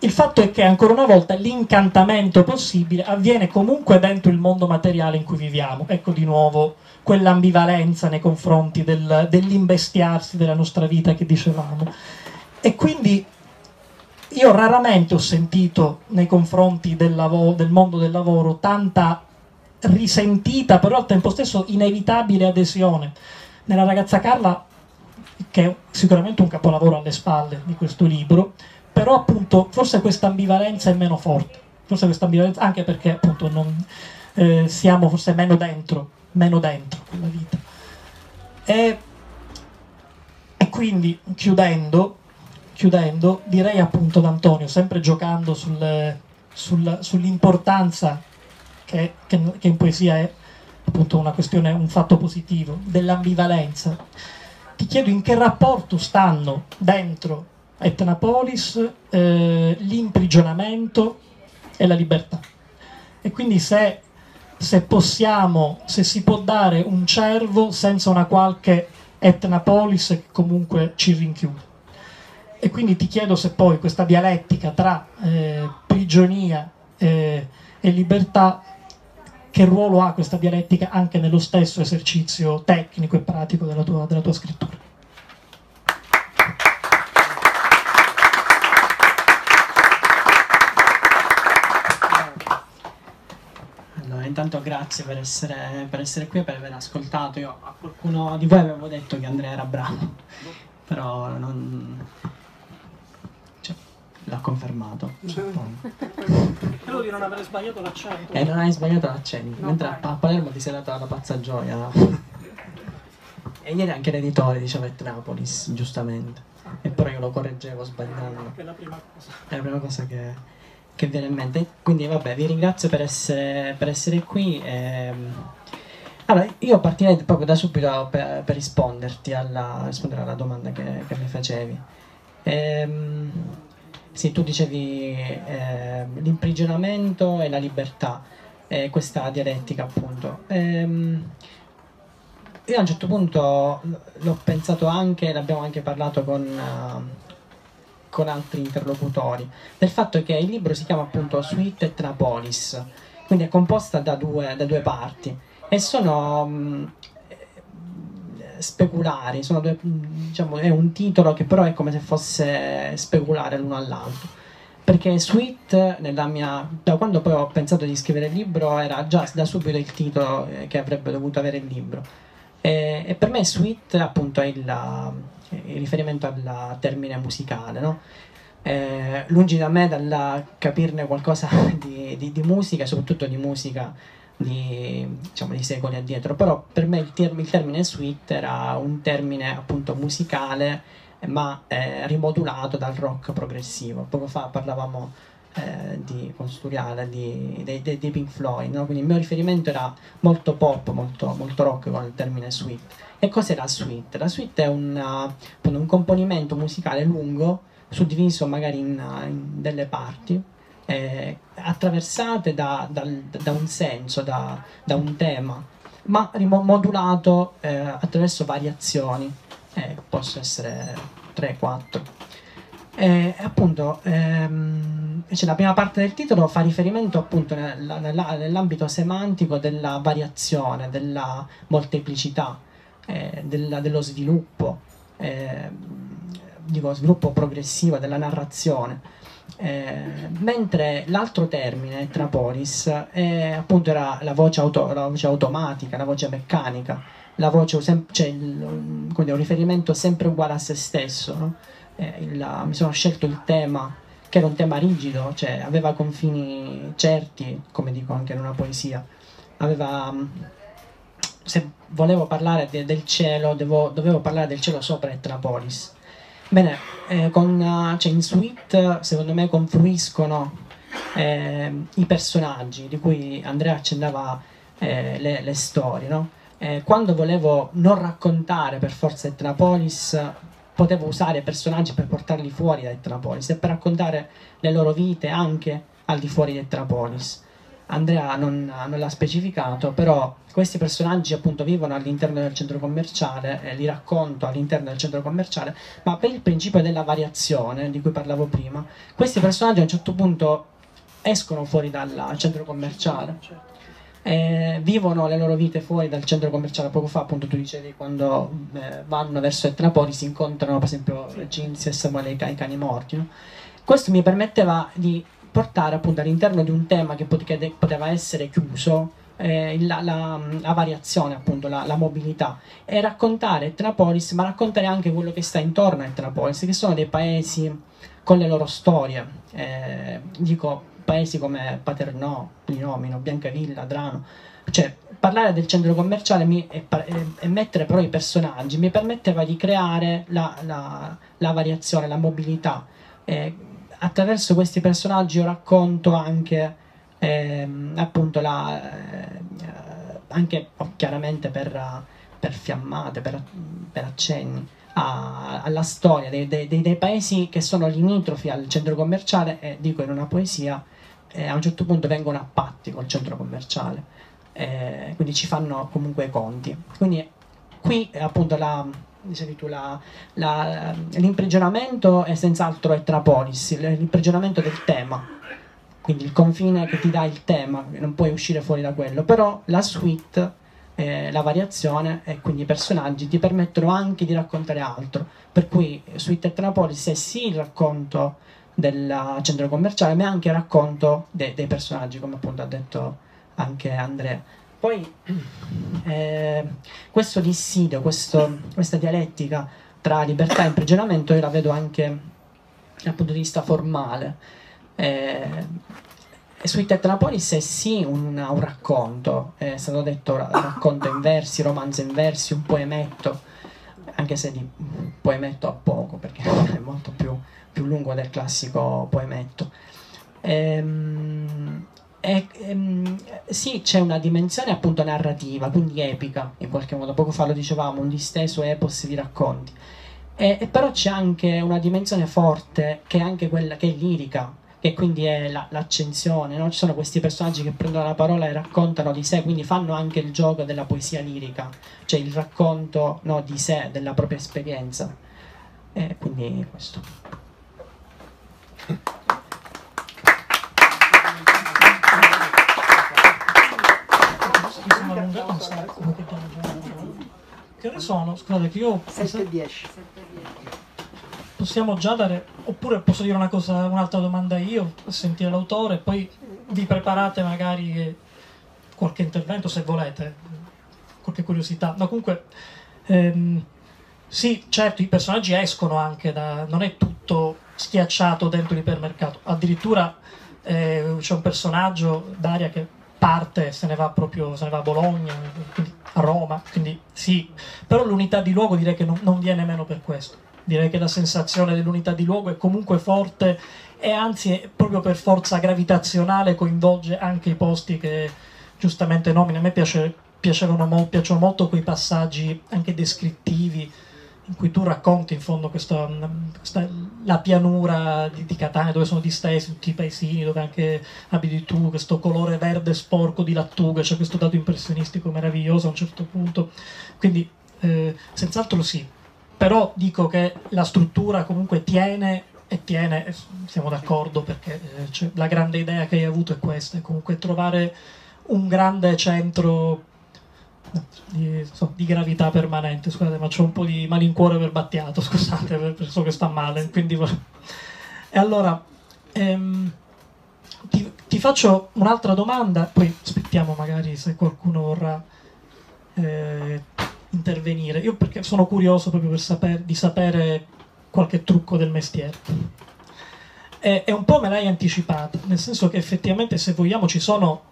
A: Il fatto è che ancora una volta l'incantamento possibile avviene comunque dentro il mondo materiale in cui viviamo. Ecco di nuovo quell'ambivalenza nei confronti del, dell'imbestiarsi della nostra vita che dicevamo. E quindi io raramente ho sentito nei confronti del, lavoro, del mondo del lavoro tanta risentita, però al tempo stesso inevitabile adesione. Nella ragazza Carla, che è sicuramente un capolavoro alle spalle di questo libro, però appunto forse questa ambivalenza è meno forte, forse questa ambivalenza anche perché appunto non, eh, siamo forse meno dentro, meno dentro quella vita. E, e quindi chiudendo, chiudendo, direi appunto ad Antonio, sempre giocando sul, sul, sull'importanza che, che, che in poesia è appunto una questione, un fatto positivo, dell'ambivalenza. Ti chiedo in che rapporto stanno dentro Etnapolis eh, l'imprigionamento e la libertà. E quindi se, se, possiamo, se si può dare un cervo senza una qualche Etnapolis che comunque ci rinchiude. E quindi ti chiedo se poi questa dialettica tra eh, prigionia eh, e libertà che ruolo ha questa dialettica anche nello stesso esercizio tecnico e pratico della tua, della tua scrittura?
C: Allora, intanto grazie per essere, per essere qui e per aver ascoltato. Io a qualcuno di voi avevo detto che Andrea era bravo, però non, l'ha confermato.
A: Credo di non aver sbagliato l'accento.
C: E non hai sbagliato l'accento, mentre a Palermo ti sei data la pazza gioia. e ieri anche l'editore diceva Etnapolis, giustamente. E però io lo correggevo sbagliando.
A: È la prima cosa.
C: È la prima cosa che, che viene in mente. Quindi vabbè, vi ringrazio per essere, per essere qui. Ehm, allora, io partirei proprio da subito per, per risponderti alla, rispondere alla domanda che, che mi facevi. Ehm, sì, tu dicevi eh, l'imprigionamento e la libertà, eh, questa dialettica appunto. Ehm, io a un certo punto l'ho pensato anche, l'abbiamo anche parlato con, uh, con altri interlocutori, del fatto che il libro si chiama appunto Suite et Napolis, quindi è composta da due, da due parti e sono um, speculari, due, diciamo, è un titolo che però è come se fosse speculare l'uno all'altro. Perché Sweet, mia, da quando poi ho pensato di scrivere il libro, era già da subito il titolo eh, che avrebbe dovuto avere il libro. E, e per me Sweet appunto è il, il riferimento al termine musicale, no? Eh, lungi da me dal capirne qualcosa (laughs) di, di, di musica, soprattutto di musica di, diciamo, di secoli addietro, però per me il, term- il, termine suite era un termine appunto musicale ma eh, rimodulato dal rock progressivo. Poco fa parlavamo eh, di Consturiale, di, dei, dei, dei, Pink Floyd, no? quindi il mio riferimento era molto pop, molto, molto rock con il termine suite. E cos'era la suite? La suite è una, un componimento musicale lungo, suddiviso magari in, in delle parti, eh, attraversate da, da, da, un senso, da, da un tema, ma modulato eh, attraverso variazioni, eh, possono essere 3-4. E appunto, ehm, la prima parte del titolo fa riferimento appunto nella, nella, nell'ambito semantico della variazione, della molteplicità, eh, della, dello sviluppo, eh, dico sviluppo progressivo della narrazione. Eh, mentre l'altro termine, trapolis, è, appunto era la voce, auto, la voce, automatica, la voce meccanica, la voce, cioè il, un riferimento sempre uguale a se stesso. No? Eh, il, mi sono scelto il tema, che era un tema rigido, cioè aveva confini certi, come dico anche in una poesia. Aveva, se volevo parlare de, del cielo, devo, dovevo parlare del cielo sopra Etnapolis Bene, eh, con, uh, cioè in suite secondo me confluiscono eh, i personaggi di cui Andrea accennava eh, le, le, storie. No? Eh, quando volevo non raccontare per forza Etnapolis, potevo usare personaggi per portarli fuori da Etnapolis e per raccontare le loro vite anche al di fuori di Etnapolis. Andrea non, non, l'ha specificato, però questi personaggi appunto vivono all'interno del centro commerciale, eh, li racconto all'interno del centro commerciale, ma per il principio della variazione di cui parlavo prima, questi personaggi a un certo punto escono fuori dal centro commerciale eh, vivono le loro vite fuori dal centro commerciale. Poco fa, appunto, tu dicevi quando eh, vanno verso Etnapoli si incontrano, per esempio, Cinzia e Samuele i cani, i cani morti. No? Questo mi permetteva di portare appunto all'interno di un tema che poteva essere chiuso eh, la, la, la, variazione, appunto, la, la, mobilità, e raccontare Etnapolis, ma raccontare anche quello che sta intorno a Etnapolis, che sono dei paesi con le loro storie. Eh, dico paesi come Paternò, Plinomino, Biancavilla, Drano. Cioè, parlare del centro commerciale mi, e, e, mettere però i personaggi mi permetteva di creare la, la, la variazione, la mobilità. Eh, attraverso questi personaggi io racconto anche ehm, appunto la, eh, anche oh, chiaramente per, per fiammate, per, per accenni alla storia dei, dei, dei, paesi che sono limitrofi al centro commerciale e dico in una poesia eh, a un certo punto vengono a patti col centro commerciale eh, quindi ci fanno comunque i conti. Quindi qui appunto la, tu, la, la, l'imprigionamento è senz'altro Etrapolis, l'imprigionamento del tema, quindi il confine che ti dà il tema, non puoi uscire fuori da quello, però la suite, eh, la variazione e quindi i personaggi ti permettono anche di raccontare altro, per cui Suite Etrapolis è sì il racconto del centro commerciale, ma anche racconto de- dei personaggi, come appunto ha detto anche Andrea. Poi (clears throat) eh, questo dissidio, questo, questa dialettica tra libertà e imprigionamento io la vedo anche dal punto di vista formale. Eh, sui Tetrapolis è sì un, un racconto, è stato detto racconto in versi, romanzo in versi, un poemetto, anche se di poemetto a poco perché (laughs) è molto più, più lungo del classico poemetto. Ehm, e, ehm, sì, c'è una dimensione appunto narrativa, quindi epica, in qualche modo. Poco fa lo dicevamo, un disteso epos di racconti. E, e però c'è anche una dimensione forte che è anche quella che è lirica, che quindi è la, l'accensione. No? Ci sono questi personaggi che prendono la parola e raccontano di sé, quindi fanno anche il gioco della poesia lirica, cioè il racconto no, di sé, della propria esperienza. E quindi questo.
A: Che ore sono? Scusate che io...
B: 7 10.
A: Possiamo già dare... Oppure posso dire una cosa, un'altra domanda io, sentire l'autore, poi vi preparate magari qualche intervento se volete, qualche curiosità. Ma comunque... Ehm, sì, certo, i personaggi escono anche da... non è tutto schiacciato dentro l'ipermercato. Addirittura eh, c'è un personaggio, Daria, che parte, se ne va proprio, se ne va a Bologna, a Roma, quindi sì, però l'unità di luogo direi che non, non viene meno per questo. Direi che la sensazione dell'unità di luogo è comunque forte e anzi proprio per forza gravitazionale coinvolge anche i posti che giustamente nomina. A me piace, piacevano, piacciono molto quei passaggi anche descrittivi in cui tu racconti in fondo questa, questa, la pianura di, di, Catania dove sono distesi tutti i paesini dove anche abiti tu, questo colore verde sporco di lattuga, c'è questo dato impressionistico meraviglioso a un certo punto, quindi eh, senz'altro sì, però dico che la struttura comunque tiene e tiene, siamo d'accordo perché eh, la grande idea che hai avuto è questa, è comunque trovare un grande centro di, so, di, gravità permanente. Scusate, ma c'ho un po' di malincuore per Battiato, scusate, (laughs) so che sta male. Quindi... E allora, ehm, ti, ti, faccio un'altra domanda, poi aspettiamo magari se qualcuno vorrà eh, intervenire. Io perché sono curioso proprio per saper, di sapere qualche trucco del mestiere. E, e un po' me l'hai anticipata, nel senso che effettivamente se vogliamo ci sono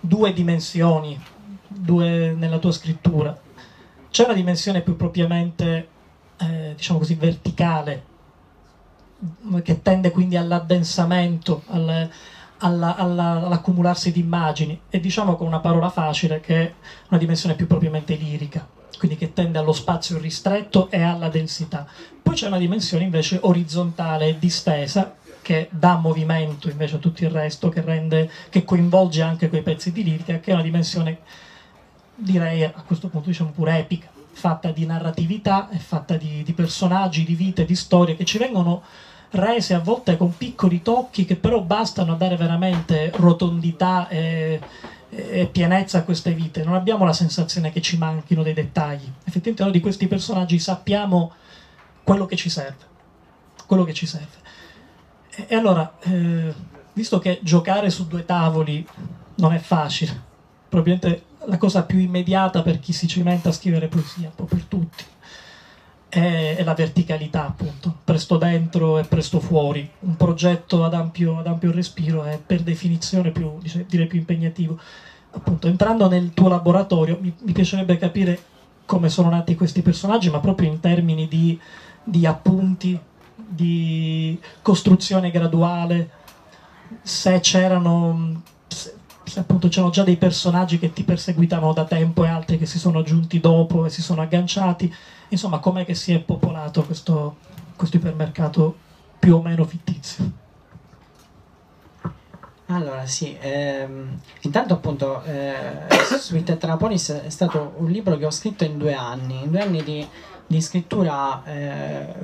A: due dimensioni due, nella tua scrittura. C'è una dimensione più propriamente, eh, diciamo così, verticale, che tende quindi all'addensamento, al, alla, alla, all'accumularsi di immagini, e diciamo con una parola facile che è una dimensione più propriamente lirica, quindi che tende allo spazio ristretto e alla densità. Poi c'è una dimensione invece orizzontale e distesa, che dà movimento invece a tutto il resto, che, rende, che coinvolge anche quei pezzi di lirica, che è una dimensione direi a questo punto diciamo pure epica, fatta di narratività fatta di, di personaggi, di vite, di storie che ci vengono rese a volte con piccoli tocchi che però bastano a dare veramente rotondità e, e pienezza a queste vite, non abbiamo la sensazione che ci manchino dei dettagli. Effettivamente noi di questi personaggi sappiamo quello che ci serve, quello che ci serve. E, e allora, eh, visto che giocare su due tavoli non è facile, probabilmente la cosa più immediata per chi si cimenta a scrivere poesia, un po' per tutti, è, è, la verticalità, appunto, presto dentro e presto fuori. Un progetto ad ampio, ad ampio respiro è per definizione più, direi più impegnativo. Appunto, entrando nel tuo laboratorio, mi, mi, piacerebbe capire come sono nati questi personaggi, ma proprio in termini di, di appunti, di costruzione graduale, se c'erano appunto c'erano già dei personaggi che ti perseguitavano da tempo e altri che si sono aggiunti dopo e si sono agganciati, insomma com'è che si è popolato questo, questo ipermercato più o meno fittizio?
C: Allora sì, ehm, intanto appunto eh, (coughs) Sweet Tetrapolis è stato un libro che ho scritto in due anni, in due anni di, di scrittura eh,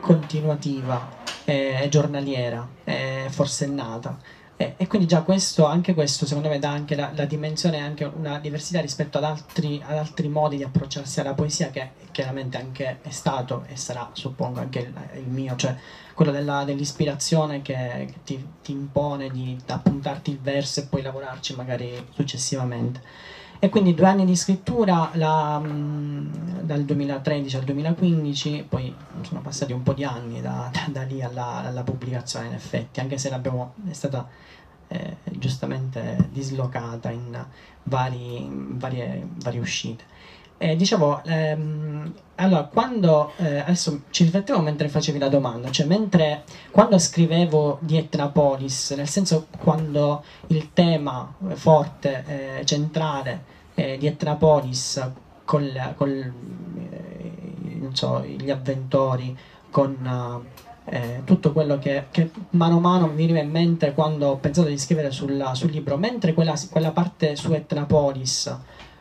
C: continuativa e eh, giornaliera, eh, forsennata. E, e, quindi già questo, anche questo, secondo me, dà anche la, la dimensione, anche una diversità rispetto ad altri, ad altri, modi di approcciarsi alla poesia, che chiaramente anche è stato e sarà, suppongo, anche il, il mio, cioè quello della, dell'ispirazione che, ti, ti, impone di appuntarti il verso e poi lavorarci magari successivamente. E quindi due anni di scrittura la, dal 2013 al 2015, poi sono passati un po' di anni da, da, (laughs) da lì alla, alla, pubblicazione in effetti, anche se è stata eh, giustamente dislocata in vari, varie, varie uscite. Eh, dicevo, ehm, allora, quando eh, adesso ci riflettevo mentre facevi la domanda, cioè mentre quando scrivevo di Etnapolis, nel senso quando il tema forte, eh, centrale eh, di Etnapolis con, col, eh, so, gli avventori, con eh, tutto quello che, che, mano a mano mi veniva in mente quando ho pensato di scrivere sulla, sul libro, mentre quella, quella parte su Etnapolis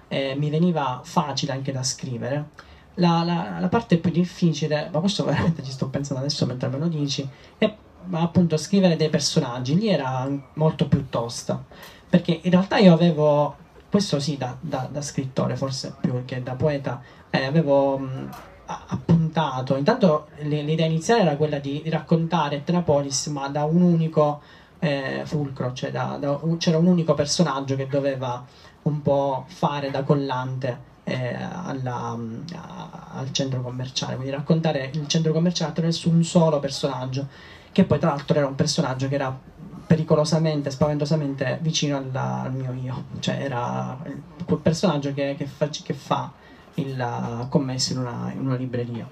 C: eh, mi veniva facile anche da scrivere. La, la, la, parte più difficile, ma questo (laughs) veramente ci sto pensando adesso mentre me lo dici, è appunto scrivere dei personaggi. Lì era molto più tosta, perché in realtà io avevo, questo sì da, da, da scrittore, forse più che da poeta, eh, avevo mh, appuntato, intanto l'idea iniziale era quella di, raccontare Tenapolis, ma da un unico eh, fulcro, cioè da, c'era un unico personaggio che doveva un po' fare da collante eh, alla, a, al centro commerciale, quindi raccontare il centro commerciale attraverso un solo personaggio, che poi tra l'altro era un personaggio che era pericolosamente, spaventosamente vicino alla, al mio io, cioè era quel personaggio che, che, fa, che fa, il commesso in una, in una libreria.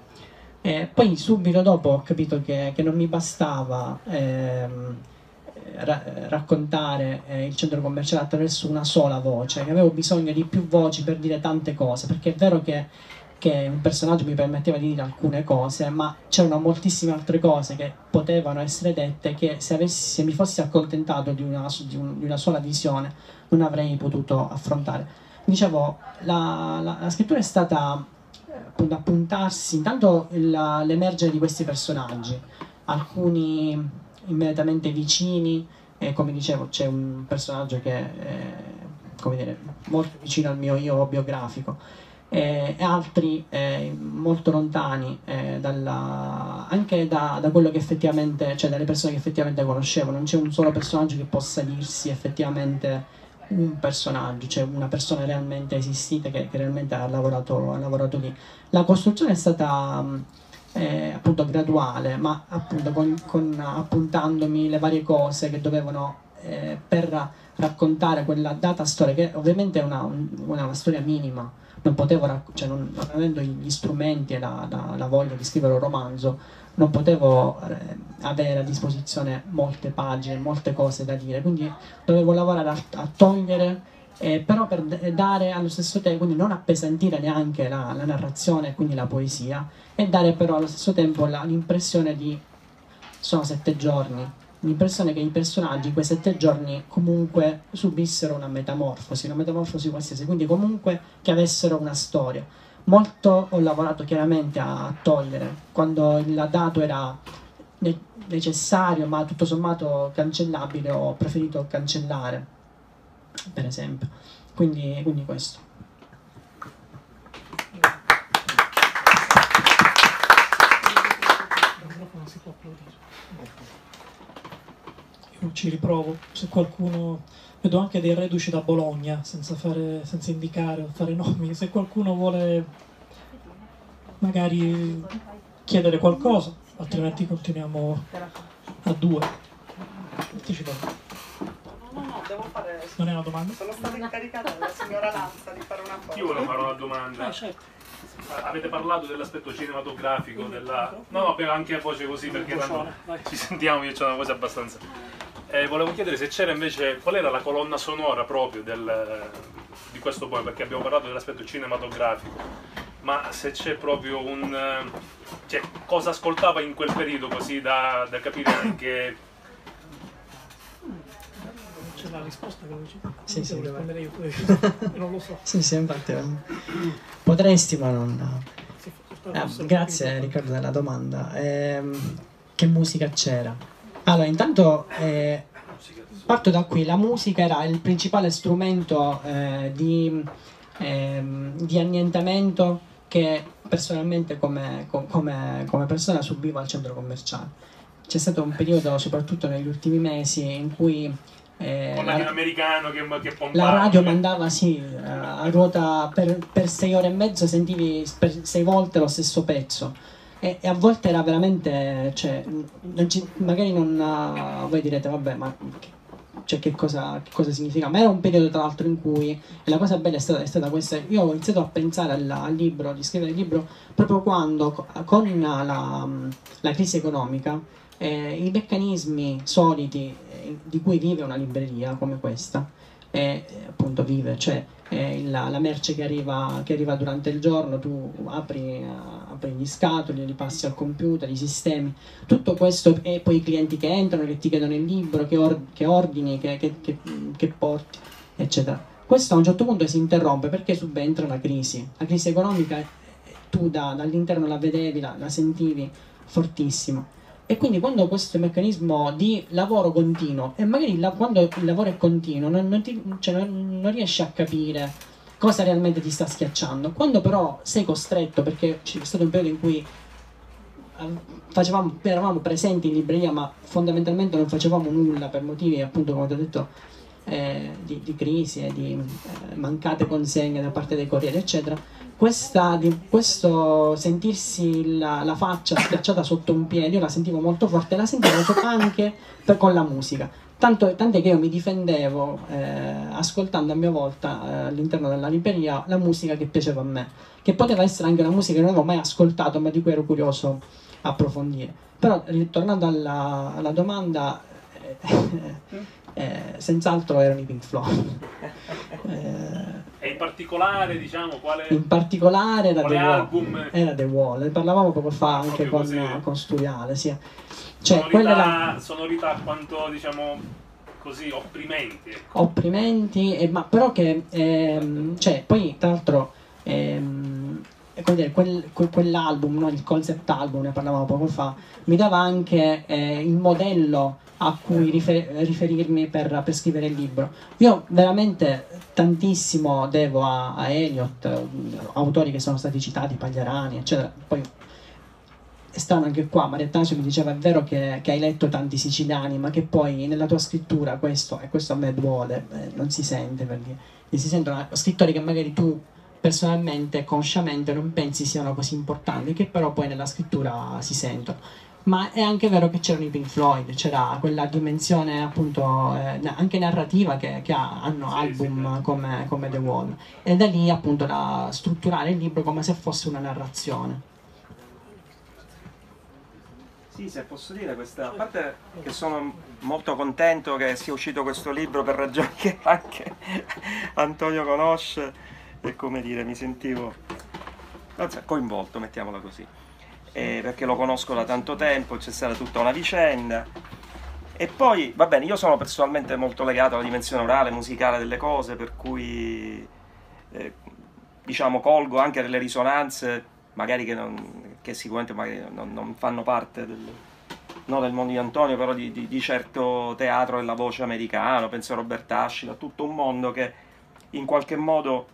C: E poi subito dopo ho capito che, che non mi bastava ehm, ra- raccontare eh, il centro commerciale attraverso una sola voce, che avevo bisogno di più voci per dire tante cose, perché è vero che, che un personaggio mi permetteva di dire alcune cose, ma c'erano moltissime altre cose che potevano essere dette che se, avessi, se mi fossi accontentato di una, di, un, di una, sola visione non avrei potuto affrontare. Dicevo, la, la, la scrittura è stata eh, appunto appuntarsi intanto l'emergere di questi personaggi, alcuni immediatamente vicini e come dicevo c'è un personaggio che è come dire, molto vicino al mio io biografico e altri eh, molto lontani eh, dalla, anche da, da, quello che effettivamente, cioè dalle persone che effettivamente conoscevo, non c'è un solo personaggio che possa dirsi effettivamente un personaggio, cioè una persona realmente esistita che, che realmente ha lavorato, ha lavorato lì. La costruzione è stata eh, appunto graduale, ma appunto con, con, appuntandomi le varie cose che dovevano eh, per raccontare quella data storia, che ovviamente è una, una, una storia minima, non potevo, cioè non, non, avendo gli strumenti e la, la, la, voglia di scrivere un romanzo, non potevo eh, avere a disposizione molte pagine, molte cose da dire, quindi dovevo lavorare a, a togliere eh, però per dare allo stesso tempo, quindi non appesantire neanche la, la, narrazione, quindi la poesia, e dare però allo stesso tempo l'impressione di sono sette giorni, l'impressione che i personaggi in quei sette giorni comunque subissero una metamorfosi, una metamorfosi qualsiasi, quindi comunque che avessero una storia. Molto ho lavorato chiaramente a togliere, quando il dato era necessario ma tutto sommato cancellabile ho preferito cancellare per esempio. Quindi, quindi questo.
A: Non si può applaudire. Io ci riprovo, se qualcuno... Vedo anche dei reduci da Bologna, senza, fare, senza indicare o fare (laughs) nomi. Se qualcuno vuole magari chiedere qualcosa, altrimenti continuiamo a due. Non è una domanda?
B: Sono stata incaricata dalla signora Lanza di fare una cosa.
D: Io volevo fare una domanda.
A: Ah, certo.
D: Avete parlato dell'aspetto cinematografico, della... No, però anche a voce così perché tanto ci sentiamo, io c'ho una cosa abbastanza... Eh, volevo chiedere se c'era invece, qual era la colonna sonora proprio del, di questo poema, perché abbiamo parlato dell'aspetto cinematografico, ma se c'è proprio un... eh, Cioè, cosa ascoltava in quel periodo così da, da capire anche...
A: C'è la risposta che dici?
C: Sì, sì, vai.
A: rispondere io. (laughs) non lo so.
C: Sì, sì, infatti eh, potresti, ma non... Eh, grazie. Riccardo della domanda. Ehm, che musica c'era? Allora, intanto eh, parto da qui. La musica era il principale strumento eh, di, ehm, di annientamento che personalmente come, co- come- come persona subivo al centro commerciale. C'è stato un periodo, soprattutto negli ultimi mesi, in cui eh,
D: Con
C: la-
D: l'americano che, che pompava.
C: la radio mandava sì, eh, a ruota per, per sei ore e mezzo sentivi per sei volte lo stesso pezzo e, e a volte era veramente cioè, non ci- magari non eh, voi direte vabbè ma che, cioè, che, cosa, che cosa significa? Ma era un periodo tra l'altro in cui e la cosa bella è stata, è stata questa io ho iniziato a pensare al, al libro di scrivere il libro proprio quando co- con la, la crisi economica eh, i meccanismi soliti eh, di cui vive una libreria come questa eh, appunto vive, cioè eh, la, la merce che arriva, che arriva durante il giorno, tu apri, eh, apri gli scatoli, li passi al computer, i sistemi, tutto questo e poi i clienti che entrano, che ti chiedono il libro, che, or- che ordini, che, che- porti, eccetera. Questo a un certo punto si interrompe perché subentra la crisi, la crisi economica tu da- dall'interno la vedevi, la, la sentivi fortissimo. E quindi quando questo meccanismo di lavoro continuo, e magari la- quando il lavoro è continuo, non, non ti- cioè non- non riesci a capire cosa realmente ti sta schiacciando. Quando però sei costretto, perché c'è stato un periodo in cui eh, facevamo, eravamo presenti in libreria, ma fondamentalmente non facevamo nulla per motivi, appunto, come ti ho detto, eh, di, di crisi e di eh, mancate consegne da parte dei corrieri, eccetera. Questa, questo sentirsi la, la faccia schiacciata sotto un piede, io la sentivo molto forte, la sentivo anche per- con la musica. Tanto, tant'è che io mi difendevo eh, ascoltando a mia volta eh, all'interno della libreria la musica che piaceva a me, che poteva essere anche una musica che non avevo mai ascoltato, ma di cui ero curioso approfondire. Però ritornando alla, alla domanda, eh, (laughs) eh, senz'altro erano i Pink Floyd. (laughs) Eh,
D: E in particolare, diciamo, quale...
C: in particolare era
D: Quale
C: The Wall.
D: album?
C: Era The Wall, ne parlavamo poco fa anche con, con Sturiale, sì. Cioè,
D: sonorità,
C: quella era
D: sonorità quanto, diciamo, così, opprimenti. ecco.
C: opprimenti, e- ma però che, ehm, cioè, poi tra l'altro, ehm, dire, quel- que- quell'album, no, il concept album, ne parlavamo poco fa, mi dava anche eh, il modello a cui rifer- riferirmi per, per scrivere il libro. Io veramente tantissimo devo a, a Eliot, eh, autori che sono stati citati, Pagliarani, eccetera. Poi è strano anche qua, Maria Tasio mi diceva è vero che, che hai letto tanti siciliani, ma che poi nella tua scrittura questo, e questo a me duole, eh, non si sente perché si sentono scrittori che magari tu personalmente, consciamente non pensi siano così importanti, che però poi nella scrittura si sentono. Ma è anche vero che c'erano i Pink Floyd, c'era quella dimensione appunto eh, anche narrativa che, che ha- hanno
D: Sì,
C: album
D: sì.
C: come, come The Wall. E da lì appunto da strutturare il libro come se fosse una narrazione.
E: Sì, se posso dire questa, a parte che sono molto contento che sia uscito questo libro per ragioni che anche Antonio conosce e come dire, mi sentivo coinvolto, mettiamola così, Eh, perché lo conosco da tanto tempo, c'è stata tutta una vicenda. E poi, va bene, io sono personalmente molto legato alla dimensione orale, musicale delle cose, per cui eh, diciamo colgo anche delle risonanze magari che, non- che sicuramente magari non, non fanno parte del- non del mondo di Antonio, però di, di, di certo teatro della voce americano, penso a Robert Ascila, tutto un mondo che in qualche modo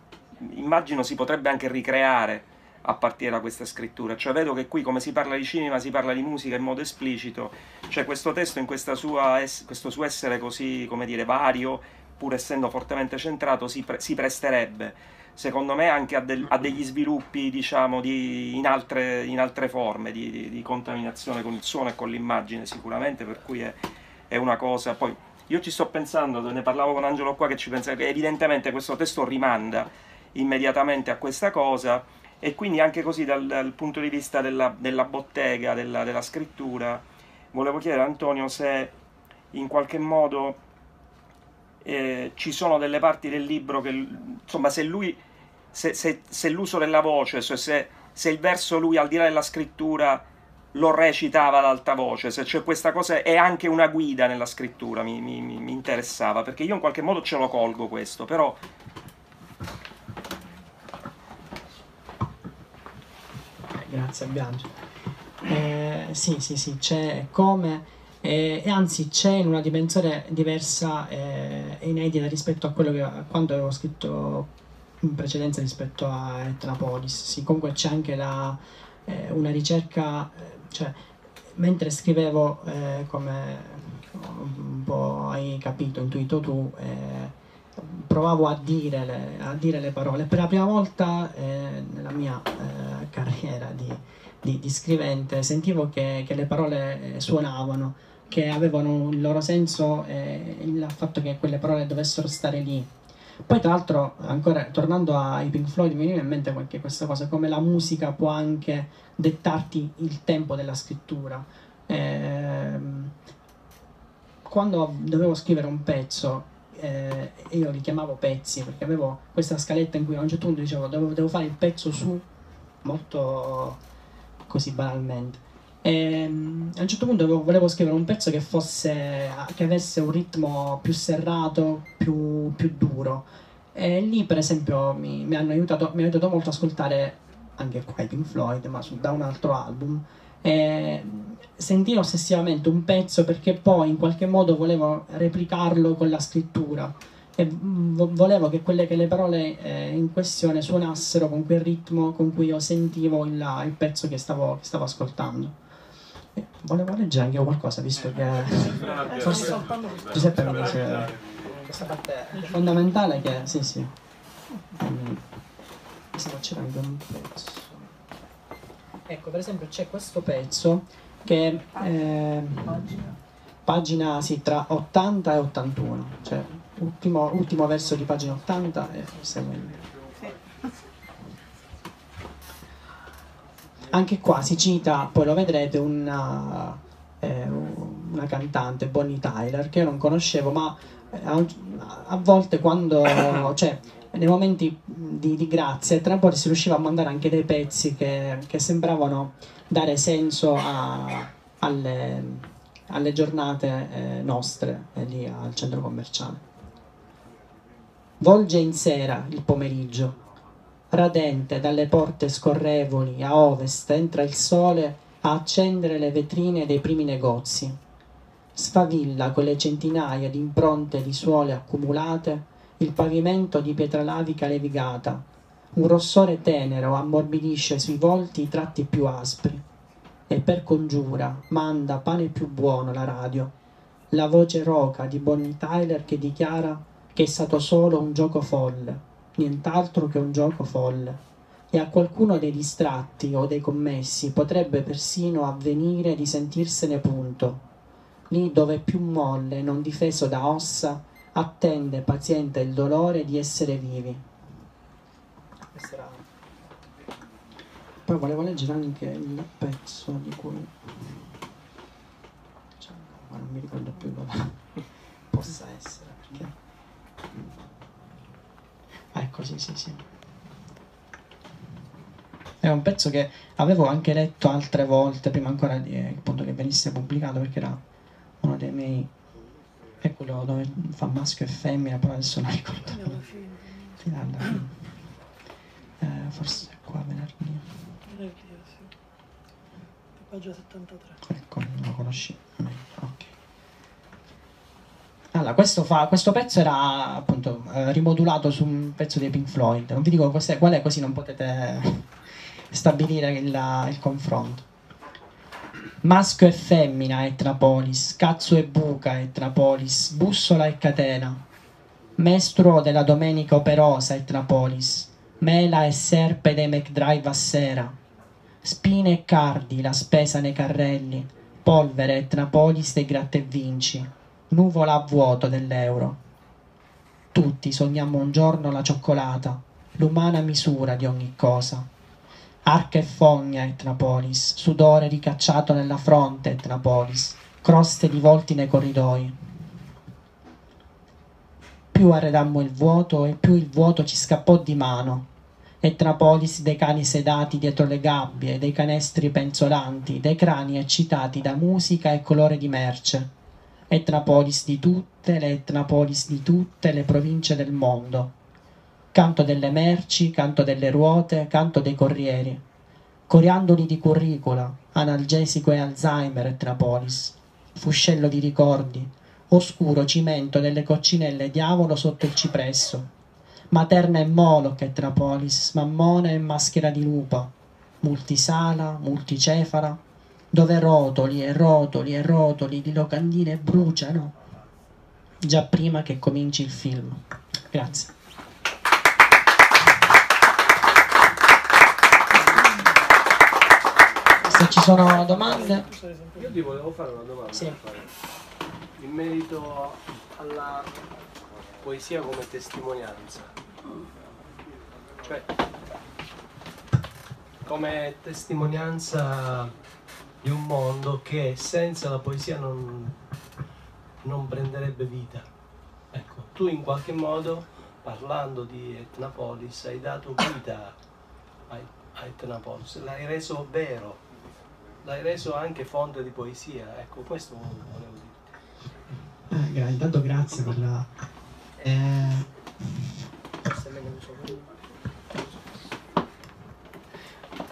E: immagino si potrebbe anche ricreare a partire da questa scrittura. Cioè vedo che qui come si parla di cinema, si parla di musica in modo esplicito, cioè questo testo in sua, questo suo essere così, come dire, vario, pur essendo fortemente centrato, si, pre- si presterebbe. Secondo me anche a, del, a degli sviluppi diciamo di, in, altre, in, altre, forme di, di, di, contaminazione con il suono e con l'immagine sicuramente per cui è, è, una cosa. Poi io ci sto pensando ne parlavo con Angelo qua che ci pensa che evidentemente questo testo rimanda immediatamente a questa cosa e quindi anche così dal, dal punto di vista della, della bottega, della, della, scrittura, volevo chiedere a Antonio se in qualche modo eh, ci sono delle parti del libro che, insomma, se lui, se, se, se l'uso della voce, cioè se, se il verso lui al di là della scrittura lo recitava ad alta voce, se c'è questa cosa è anche una guida nella scrittura, mi, mi, mi interessava, perché io in qualche modo ce lo colgo questo, però
C: grazie a Biagio. Eh, sì, sì, sì, c'è come, eh, e anzi c'è in una dimensione diversa e eh, inedita rispetto a quello che a quando avevo scritto in precedenza rispetto a Etnapolis. Sì, comunque c'è anche la, eh, una ricerca, eh, cioè mentre scrivevo, eh, come un po' hai capito, intuito tu, provavo a dire, le, a dire, le, parole. Per la prima volta eh, nella mia eh, carriera di, di, di, scrivente sentivo che, che, le parole eh, suonavano, che avevano il loro senso e il fatto che quelle parole dovessero stare lì. Poi tra l'altro, ancora tornando ai Pink Floyd, mi viene in mente anche questa cosa, come la musica può anche dettarti il tempo della scrittura. Eh, quando dovevo scrivere un pezzo, eh, io li chiamavo pezzi perché avevo questa scaletta in cui a un certo punto dicevo devo, devo fare il pezzo su molto così banalmente. E, um, a un certo punto volevo, scrivere un pezzo che fosse che avesse un ritmo più serrato più, più duro. E lì per esempio mi, mi hanno aiutato mi ha aiutato molto a ascoltare anche qua i Pink Floyd ma su, da un altro album e sentire ossessivamente un pezzo perché poi in qualche modo volevo replicarlo con la scrittura e volevo che quelle che le parole eh, in questione suonassero con quel ritmo con cui io sentivo il, il pezzo che stavo, che stavo ascoltando. E volevo leggere anche qualcosa, visto che forse Giuseppe mi dice questa parte è fondamentale che sì sì. Se c'era anche un pezzo. Ecco, per esempio c'è questo pezzo che eh, pagina sì, tra 80 e 81, cioè ultimo, ultimo verso di pagina 80 e seguente. Anche qua si cita, poi lo vedrete, una, eh, una cantante, Bonnie Tyler, che io non conoscevo, ma eh, a, a volte quando... Cioè, nei momenti di, di grazia Trapoli si riusciva a mandare anche dei pezzi che, che sembravano dare senso a, alle, alle, giornate eh, nostre eh, lì al centro commerciale. Volge in sera il pomeriggio, radente dalle porte scorrevoli a ovest entra il sole a accendere le vetrine dei primi negozi. Sfavilla con le centinaia di impronte di suole accumulate il pavimento di pietra lavica levigata. Un rossore tenero ammorbidisce sui volti i tratti più aspri. E per congiura manda pane più buono la radio. La voce roca di Bonnie Tyler che dichiara che è stato solo un gioco folle, nient'altro che un gioco folle. E a qualcuno dei distratti o dei commessi potrebbe persino avvenire di sentirsene punto, lì dove è più molle, non difeso da ossa, attende paziente il dolore di essere vivi. Poi volevo leggere anche il pezzo di cui cioè, non mi ricordo più dove (laughs) possa essere perché ecco sì sì sì è un pezzo che avevo anche letto altre volte prima ancora di, appunto, che venisse pubblicato perché era uno dei miei è quello dove fa maschio e femmina, però adesso non ricordo. Fino alla fine. Eh, forse è qua venerdì.
A: Pagina 73.
C: Ecco, non lo conosci. Ok. Allora, questo, fa, questo pezzo era appunto eh, rimodulato su un pezzo dei Pink Floyd. Non vi dico qual è, così non potete (laughs) stabilire il, il confronto. Maschio e femmina, Etnapolis, cazzo e buca, Etnapolis, bussola e catena, mestruo della domenica operosa, Etnapolis, mela e serpe dei McDrive a sera, spine e cardi, la spesa nei carrelli, polvere, Etnapolis dei gratta e vinci, nuvola a vuoto dell'euro. Tutti sogniamo un giorno la cioccolata, l'umana misura di ogni cosa arca e fogna Etnapolis, sudore ricacciato nella fronte Etnapolis, croste di volti nei corridoi. Più arredammo il vuoto e più il vuoto ci scappò di mano. Etnapolis dei cani sedati dietro le gabbie, dei canestri penzolanti, dei crani eccitati da musica e colore di merce. Etnapolis di tutte le Etnapolis di tutte le province del mondo canto delle merci, canto delle ruote, canto dei corrieri, coriandoli di curricula, analgesico e Alzheimer e Trapolis, fuscello di ricordi, oscuro cimento delle coccinelle diavolo sotto il cipresso, materna e moloch e Trapolis, mammone e maschera di lupa, multisala, multicefala, dove rotoli e rotoli e rotoli di locandine bruciano, già prima che cominci il film. Grazie. Se ci sono domande.
F: Io ti volevo fare una domanda.
C: Sì.
F: In merito alla poesia come testimonianza. Cioè, come testimonianza di un mondo che senza la poesia non, non prenderebbe vita. Ecco, tu in qualche modo, parlando di Etnapolis, hai dato vita a, a Etnapolis, l'hai reso vero l'hai reso anche fonte di poesia. Ecco, questo volevo
C: Eh,
F: dire.
C: intanto grazie per la... Eh,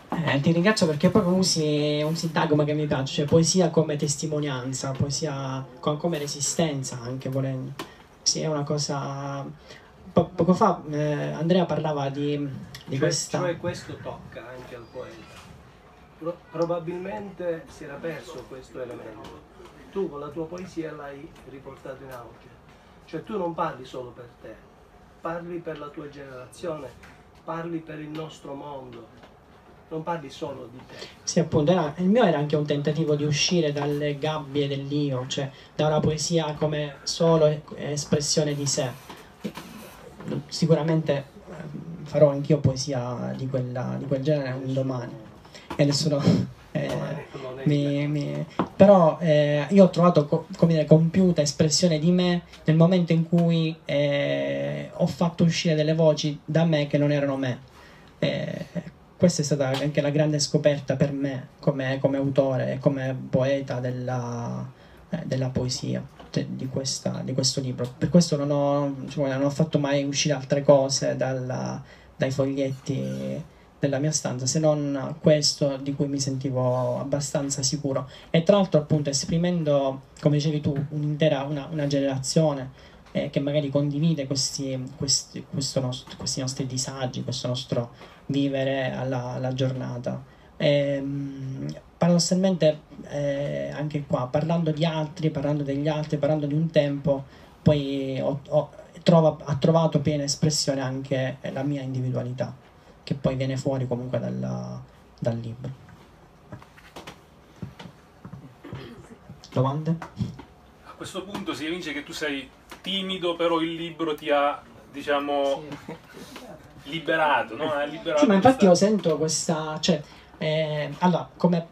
C: eh, ti ringrazio perché proprio usi un sintagma che mi piace, cioè poesia come testimonianza, poesia co- come resistenza anche volendo. Sì, è una cosa... Po- poco fa eh, Andrea parlava di, di
F: Cioè,
C: questa...
F: cioè questo tocca poeta. Pro- probabilmente si era perso questo elemento. Tu con la tua poesia l'hai riportato in auge. Cioè tu non parli solo per te, parli per la tua generazione, parli per il nostro mondo, non parli solo di te.
C: Sì, appunto, era- il mio era anche un tentativo di uscire dalle gabbie dell'io, cioè da una poesia come solo espressione di sé. Sicuramente eh, farò anch'io poesia di, quella- di quel genere un domani. E adesso no, eh, mi- mi- però eh, io ho trovato co- come dire, compiuta espressione di me nel momento in cui eh, ho fatto uscire delle voci da me che non erano me. Eh, questa è stata anche la grande scoperta per me come, come autore e come poeta della, eh, della poesia cioè, di, questa- di questo libro. Per questo non ho, diciamo, non ho fatto mai uscire altre cose dalla- dai foglietti della mia stanza se non questo di cui mi sentivo abbastanza sicuro. E tra l'altro appunto esprimendo come dicevi tu un'intera una, una generazione eh, che magari condivide questi, questi, nostro- questi nostri disagi questo nostro vivere alla, alla giornata. Ehm, paradossalmente eh, anche qua parlando di altri parlando degli altri parlando di un tempo poi ho- ho- trova- ha trovato piena espressione anche la mia individualità che poi viene fuori comunque dalla- dal libro. Domande?
D: A questo punto si evince che tu sei timido, però il libro ti ha, diciamo, liberato, no? Ha liberato
C: Sì, ma infatti io
D: questa-
C: sento questa... Cioè, eh, allora, come,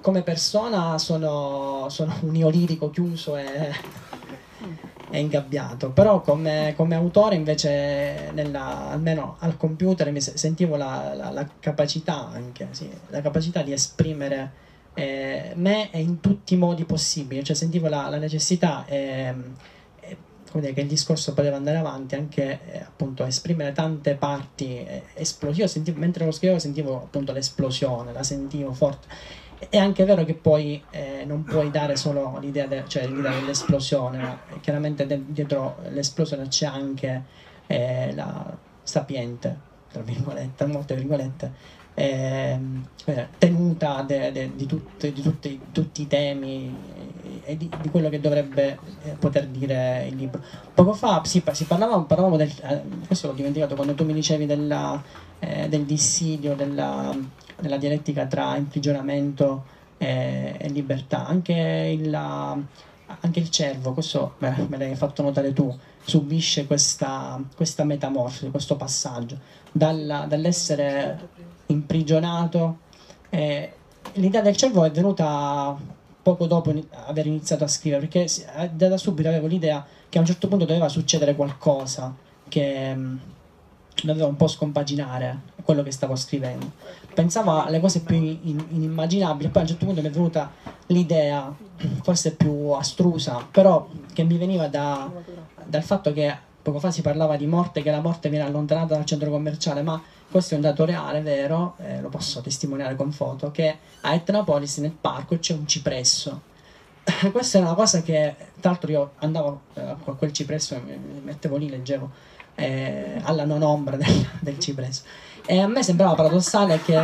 C: come persona sono, sono un io lirico chiuso e, e ingabbiato, però come, come autore invece, nella- almeno al computer, mi se- sentivo la, la- la capacità anche, sì, la capacità di esprimere eh, me in tutti i modi possibili, cioè sentivo la, la necessità... eh, come dire, che il discorso poteva andare avanti anche eh, appunto esprimere tante parti eh, esplosive. Sentivo, mentre lo scrivevo sentivo appunto l'esplosione, la sentivo forte È anche vero che poi eh, non puoi dare solo l'idea, de- cioè l'idea dell'esplosione, ma chiaramente de- dietro l'esplosione c'è anche eh, la sapiente, tra virgolette, molte virgolette, ehm, eh, tenuta de- di, tutti, di tutti, tutti i temi e di, di quello che dovrebbe eh, poter dire il libro. Poco fa si, si parlava, parlavamo del, eh, questo l'ho dimenticato, quando tu mi dicevi della, eh, del dissidio, della, della dialettica tra imprigionamento e, e libertà. Anche il, anche il cervo, questo beh, me l'hai fatto notare tu, subisce questa, questa metamorfosi, questo passaggio dalla- dall'essere imprigionato. eh, l'idea del cervo è venuta poco dopo aver iniziato a scrivere, perché eh, da subito avevo l'idea che a un certo punto doveva succedere qualcosa che mh, doveva un po' scompaginare quello che stavo scrivendo. Pensavo alle cose più in- inimmaginabili, poi a un certo punto mi è venuta l'idea, forse più astrusa, però che mi veniva da- dal fatto che poco fa si parlava di morte, che la morte viene allontanata dal centro commerciale, ma questo è un dato reale, vero, eh, lo posso testimoniare con foto, che a Etnapolis nel parco c'è un cipresso. (laughs) Questa è una cosa che, tra l'altro io andavo eh, a quel cipresso, mi mettevo lì, leggevo eh, alla non ombra del, del cipresso. E a me sembrava paradossale che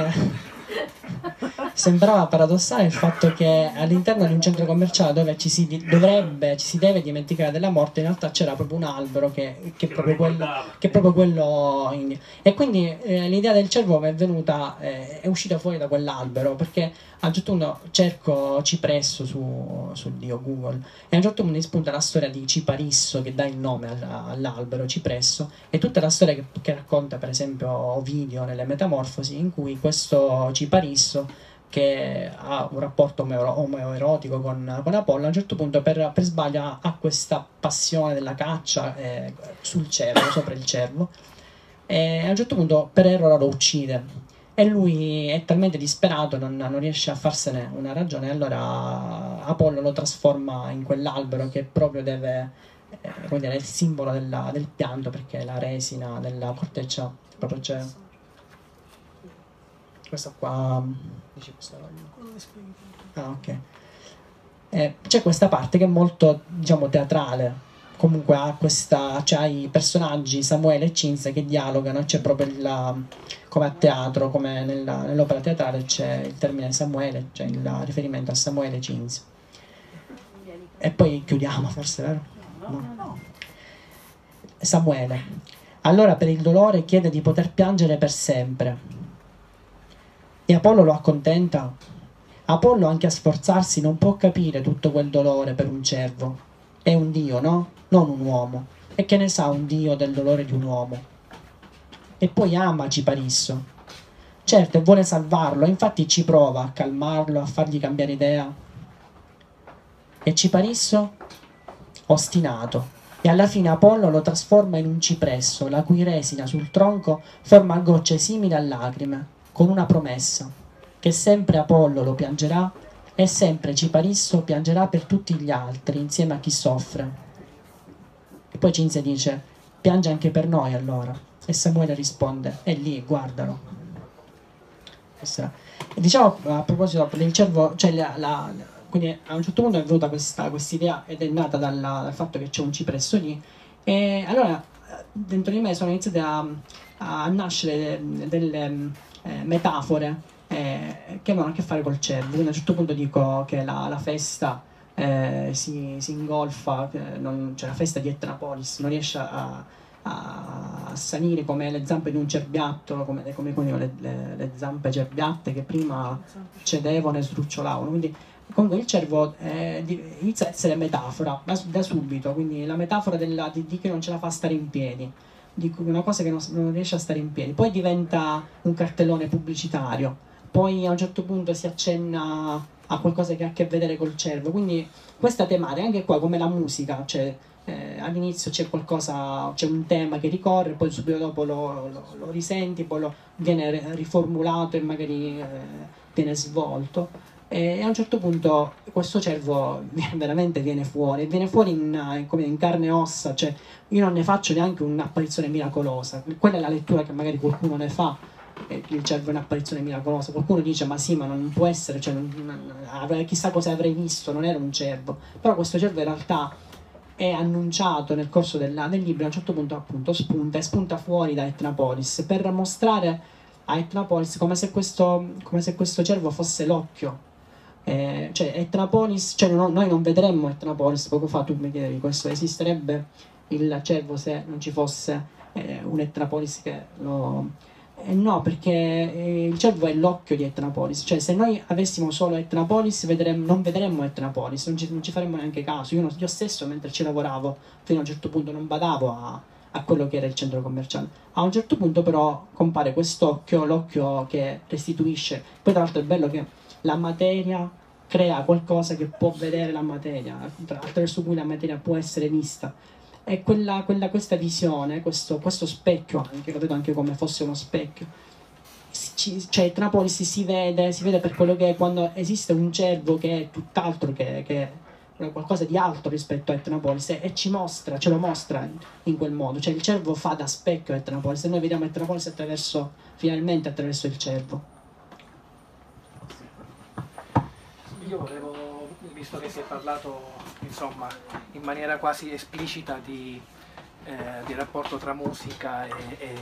C: sembrava paradossale il fatto che all'interno di un centro commerciale dove ci si dovrebbe, ci si deve dimenticare della morte, in realtà c'era proprio un albero che, che è proprio quello che proprio quello in- e quindi eh, l'idea del cervo mi è venuta eh, è uscita fuori da quell'albero perché a un certo punto cerco cipresso su, su Dio Google e a un certo punto mi spunta la storia di Ciparisso che dà il nome alla- all'albero cipresso e tutta la storia che, che racconta per esempio Ovidio nelle Metamorfosi in cui questo Ciparisso che ha un rapporto omoerotico con, con Apollo, a un certo punto per, per sbaglio ha, questa passione della caccia eh, sul cervo, (coughs) sopra il cervo, e a un certo punto per errore lo uccide. E lui è talmente disperato, non, non riesce a farsene una ragione, allora Apollo lo trasforma in quell'albero che proprio deve, eh, come dire, è il simbolo della- del pianto, perché la resina della corteccia proprio c'è. Questa qua. Dici questa Ah, ok. Eh, c'è questa parte che è molto, diciamo, teatrale. Comunque ha questa. C'ha i personaggi Samuele e Cinzia che dialogano, c'è proprio il. come a teatro, come nella- nell'opera teatrale c'è il termine Samuele, c'è il riferimento a Samuele e Cinzia. E poi chiudiamo, forse, vero? No. Samuele. Allora per il dolore chiede di poter piangere per sempre. E Apollo lo accontenta. Apollo, anche a sforzarsi, non può capire tutto quel dolore per un cervo. È un dio, no? Non un uomo. E che ne sa un dio del dolore di un uomo? E poi ama Ciparisso. Certo, e vuole salvarlo, infatti ci prova a calmarlo, a fargli cambiare idea. E Ciparisso? Ostinato. E alla fine Apollo lo trasforma in un cipresso, la cui resina sul tronco forma gocce simili a lacrime, con una promessa, che sempre Apollo lo piangerà e sempre Ciparisso piangerà per tutti gli altri, insieme a chi soffre. E poi Cinzia dice, piange anche per noi allora. E Samuele risponde, è lì, guardalo. E diciamo a proposito del cervo, cioè la, la- quindi a un certo punto è venuta questa idea ed è nata dalla- dal fatto che c'è un cipresso lì. E allora dentro di me sono iniziate a, a nascere delle eh, metafore eh, che avevano a che fare col cervo. Quindi a un certo punto dico che la, la festa eh, si, si ingolfa, non- cioè la festa di Etnapolis non riesce a, a salire come le zampe di un cerbiatto, come, come, le, le- le zampe cerbiatte che prima cedevano e sdrucciolavano. Quindi comunque il cervo eh, inizia a essere metafora da, da subito, quindi la metafora della, di, di che non ce la fa stare in piedi, di una cosa che non, non riesce a stare in piedi. Poi diventa un cartellone pubblicitario, poi a un certo punto si accenna a qualcosa che ha a che vedere col cervo. Quindi questa tematica, anche qua come la musica, cioè eh, all'inizio c'è qualcosa, c'è un tema che ricorre, poi subito dopo lo, lo- lo risenti, poi lo, viene ri- riformulato e magari eh, viene svolto. E a un certo punto questo cervo (laughs) veramente viene fuori, viene fuori in, come in carne e ossa, cioè io non ne faccio neanche un'apparizione miracolosa, quella è la lettura che magari qualcuno ne fa, eh, il cervo è un'apparizione miracolosa. Qualcuno dice ma sì, ma non può essere, cioè, non- chissà cosa avrei visto, non era un cervo. Però questo cervo in realtà è annunciato nel corso della- del libro, a un certo punto appunto spunta e spunta fuori da Etnapolis per mostrare a Etnapolis come se questo, come se questo cervo fosse l'occhio. Eh, cioè Etnapolis, cioè no- noi non vedremmo Etnapolis, poco fa tu mi chiedevi questo, esisterebbe il cervo se non ci fosse eh, un Etnapolis che lo... Eh, no, perché eh, il cervo è l'occhio di Etnapolis, cioè se noi avessimo solo Etnapolis vedremmo- non vedremmo Etnapolis, non ci, non ci faremmo neanche caso. Io, io stesso mentre ci lavoravo fino a un certo punto non badavo a, a quello che era il centro commerciale. A un certo punto però compare quest'occhio, l'occhio che restituisce. Poi tra l'altro è bello che la materia crea qualcosa che può vedere la materia, attra- attraverso cui la materia può essere vista. E quella, quella- questa visione, questo, questo specchio, anche, lo vedo anche come fosse uno specchio, ci- cioè Trapolis si vede, si vede per quello che è quando esiste un cervo che è tutt'altro che, che qualcosa di alto rispetto a Etnapolis e, ci mostra, ce lo mostra in, quel modo, cioè il cervo fa da specchio a Etnapolis e noi vediamo Etnapolis attraverso, finalmente attraverso il cervo.
G: Io volevo, visto che si è parlato insomma in maniera quasi esplicita di, eh, di rapporto tra musica e, e,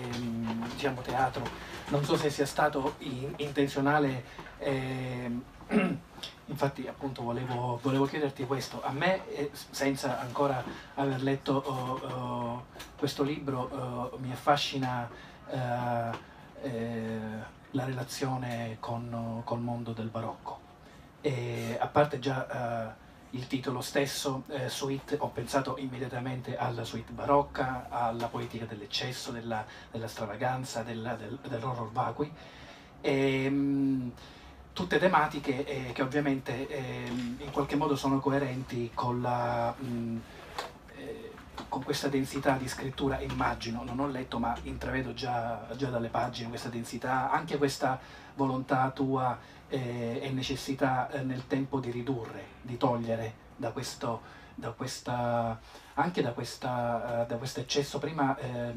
G: diciamo teatro, non so se sia stato in- intenzionale, ehm, (clears throat) infatti appunto volevo, volevo chiederti questo, a me eh, senza ancora aver letto oh, oh, questo libro oh, mi affascina eh, eh, la relazione con, col mondo del barocco. E a parte già eh, il titolo stesso, eh, suite, ho pensato immediatamente alla suite barocca, alla poetica dell'eccesso, della, della stravaganza, della, del, dell'horror vacui. E, mh, tutte tematiche eh, che ovviamente ehm, in qualche modo sono coerenti con la... mh, eh, con questa densità di scrittura immagino, non ho letto ma intravedo già, già dalle pagine questa densità, anche questa volontà tua eh, e necessità eh, nel tempo di ridurre, di togliere da questo, da questa, anche da, questa, eh, da questo eccesso. Prima eh,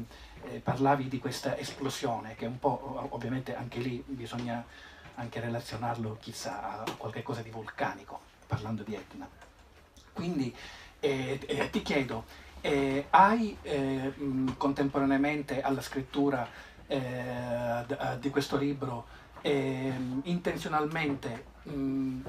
G: eh, parlavi di questa esplosione che un po' ov- ovviamente anche lì bisogna anche relazionarlo chissà a qualche cosa di vulcanico, parlando di Etna. Quindi ti chiedo, eh, hai eh, mh, contemporaneamente alla scrittura eh, d- di questo libro ehm, intenzionalmente mh,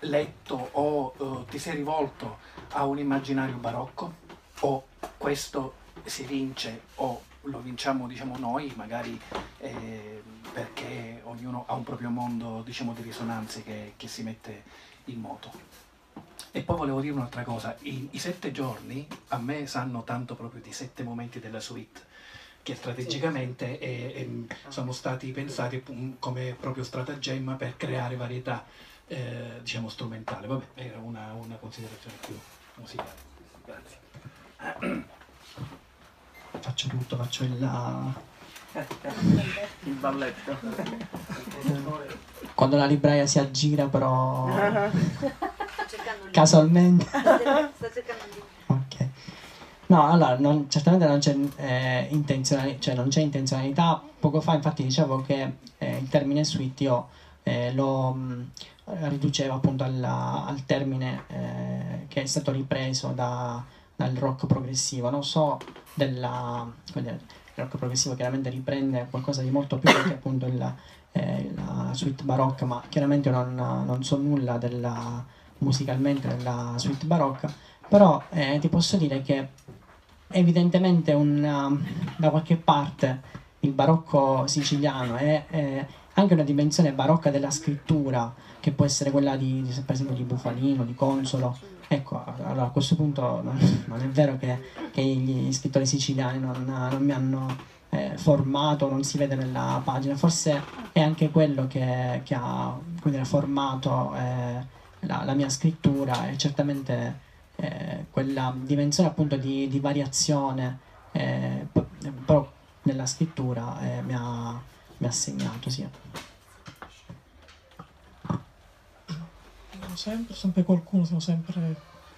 G: letto o eh, ti sei rivolto a un immaginario barocco? O questo si vince o lo vinciamo diciamo noi magari eh, perché ognuno ha un proprio mondo diciamo di risonanze che, che si mette in moto? E poi volevo dire un'altra cosa, I, i sette giorni a me sanno tanto proprio di sette momenti della suite, che strategicamente eh, ehm, sono stati pensati come proprio stratagemma per creare varietà, eh, diciamo, strumentale. Vabbè, era una, una considerazione più musicale. Grazie. (coughs)
C: Faccio tutto, faccio il...
E: Il balletto.
C: Quando la libraia si aggira però (laughs) casualmente...
H: Sto cercando di...
C: No, allora, non- certamente non c'è, eh, intenzionali- cioè non c'è intenzionalità. Poco fa infatti dicevo che eh, il termine suite io eh, lo mh, riducevo appunto alla- al termine eh, che è stato ripreso da- dal rock progressivo. Non so della... il rock progressivo chiaramente riprende qualcosa di molto più che appunto il, eh, la suite barocca, ma chiaramente non, non so nulla della, musicalmente della suite barocca, però eh, ti posso dire che evidentemente un, um, da qualche parte il barocco siciliano è, è anche una dimensione barocca della scrittura, che può essere quella di, di- per esempio di Bufalino, di Consolo. Ecco, allora a questo punto non, non è vero che, che gli scrittori siciliani non, non mi hanno eh, formato, non si vede nella pagina, forse è anche quello che, che ha dire, formato eh, la, la mia scrittura e certamente eh, quella dimensione appunto di, di variazione eh, però nella scrittura eh, mi, ha, mi ha segnato, sì.
A: Sempre, sempre qualcuno, sempre,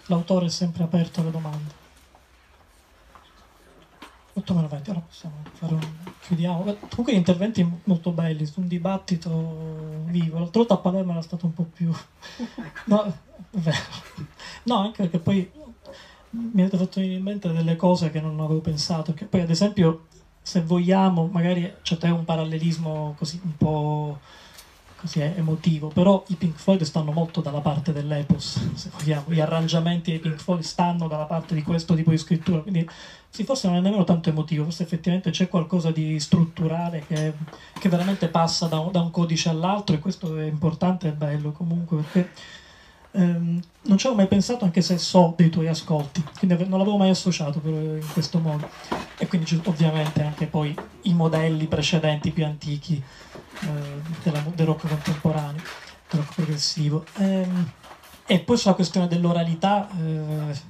A: l'autore è sempre aperto alle domande. 8 meno 20, ora possiamo fare un... chiudiamo. Comunque interventi molto belli, su un dibattito vivo. L'altra volta a Palermo era stato un po' più... No, è vero. No, anche perché poi mi avete fatto venire in mente delle cose che non avevo pensato. Che poi, ad esempio, se vogliamo, magari c'è un parallelismo così un po' così è emotivo, però i Pink Floyd stanno molto dalla parte dell'epos, se vogliamo, gli arrangiamenti dei Pink Floyd stanno dalla parte di questo tipo di scrittura, quindi sì, forse non è nemmeno tanto emotivo, forse effettivamente c'è qualcosa di strutturale che, che veramente passa da da un codice all'altro e questo è importante e bello comunque perché ehm, non ci avevo mai pensato anche se so dei tuoi ascolti, quindi non l'avevo mai associato però in questo modo e quindi ovviamente anche poi i modelli precedenti più antichi eh, della- del rock contemporaneo, del rock progressivo. Ehm, e poi sulla questione dell'oralità, eh,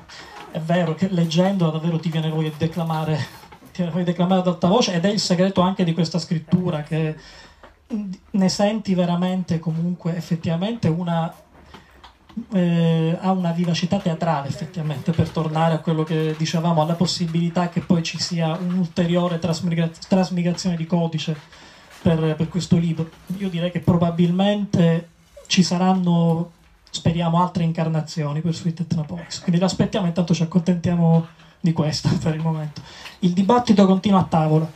A: è vero che leggendo davvero ti viene voglia di declamare, (laughs) ti viene voglia di declamare ad alta voce ed è il segreto anche di questa scrittura che mm, ne senti veramente comunque effettivamente una eh, ha una vivacità teatrale effettivamente per tornare a quello che dicevamo alla possibilità che poi ci sia un'ulteriore trasmigra- trasmigrazione di codice per, per questo libro. Io direi che probabilmente ci saranno speriamo altre incarnazioni per Sweet Etnapolis quindi l'aspettiamo intanto ci accontentiamo di questo (laughs) per il momento. Il dibattito continua a tavola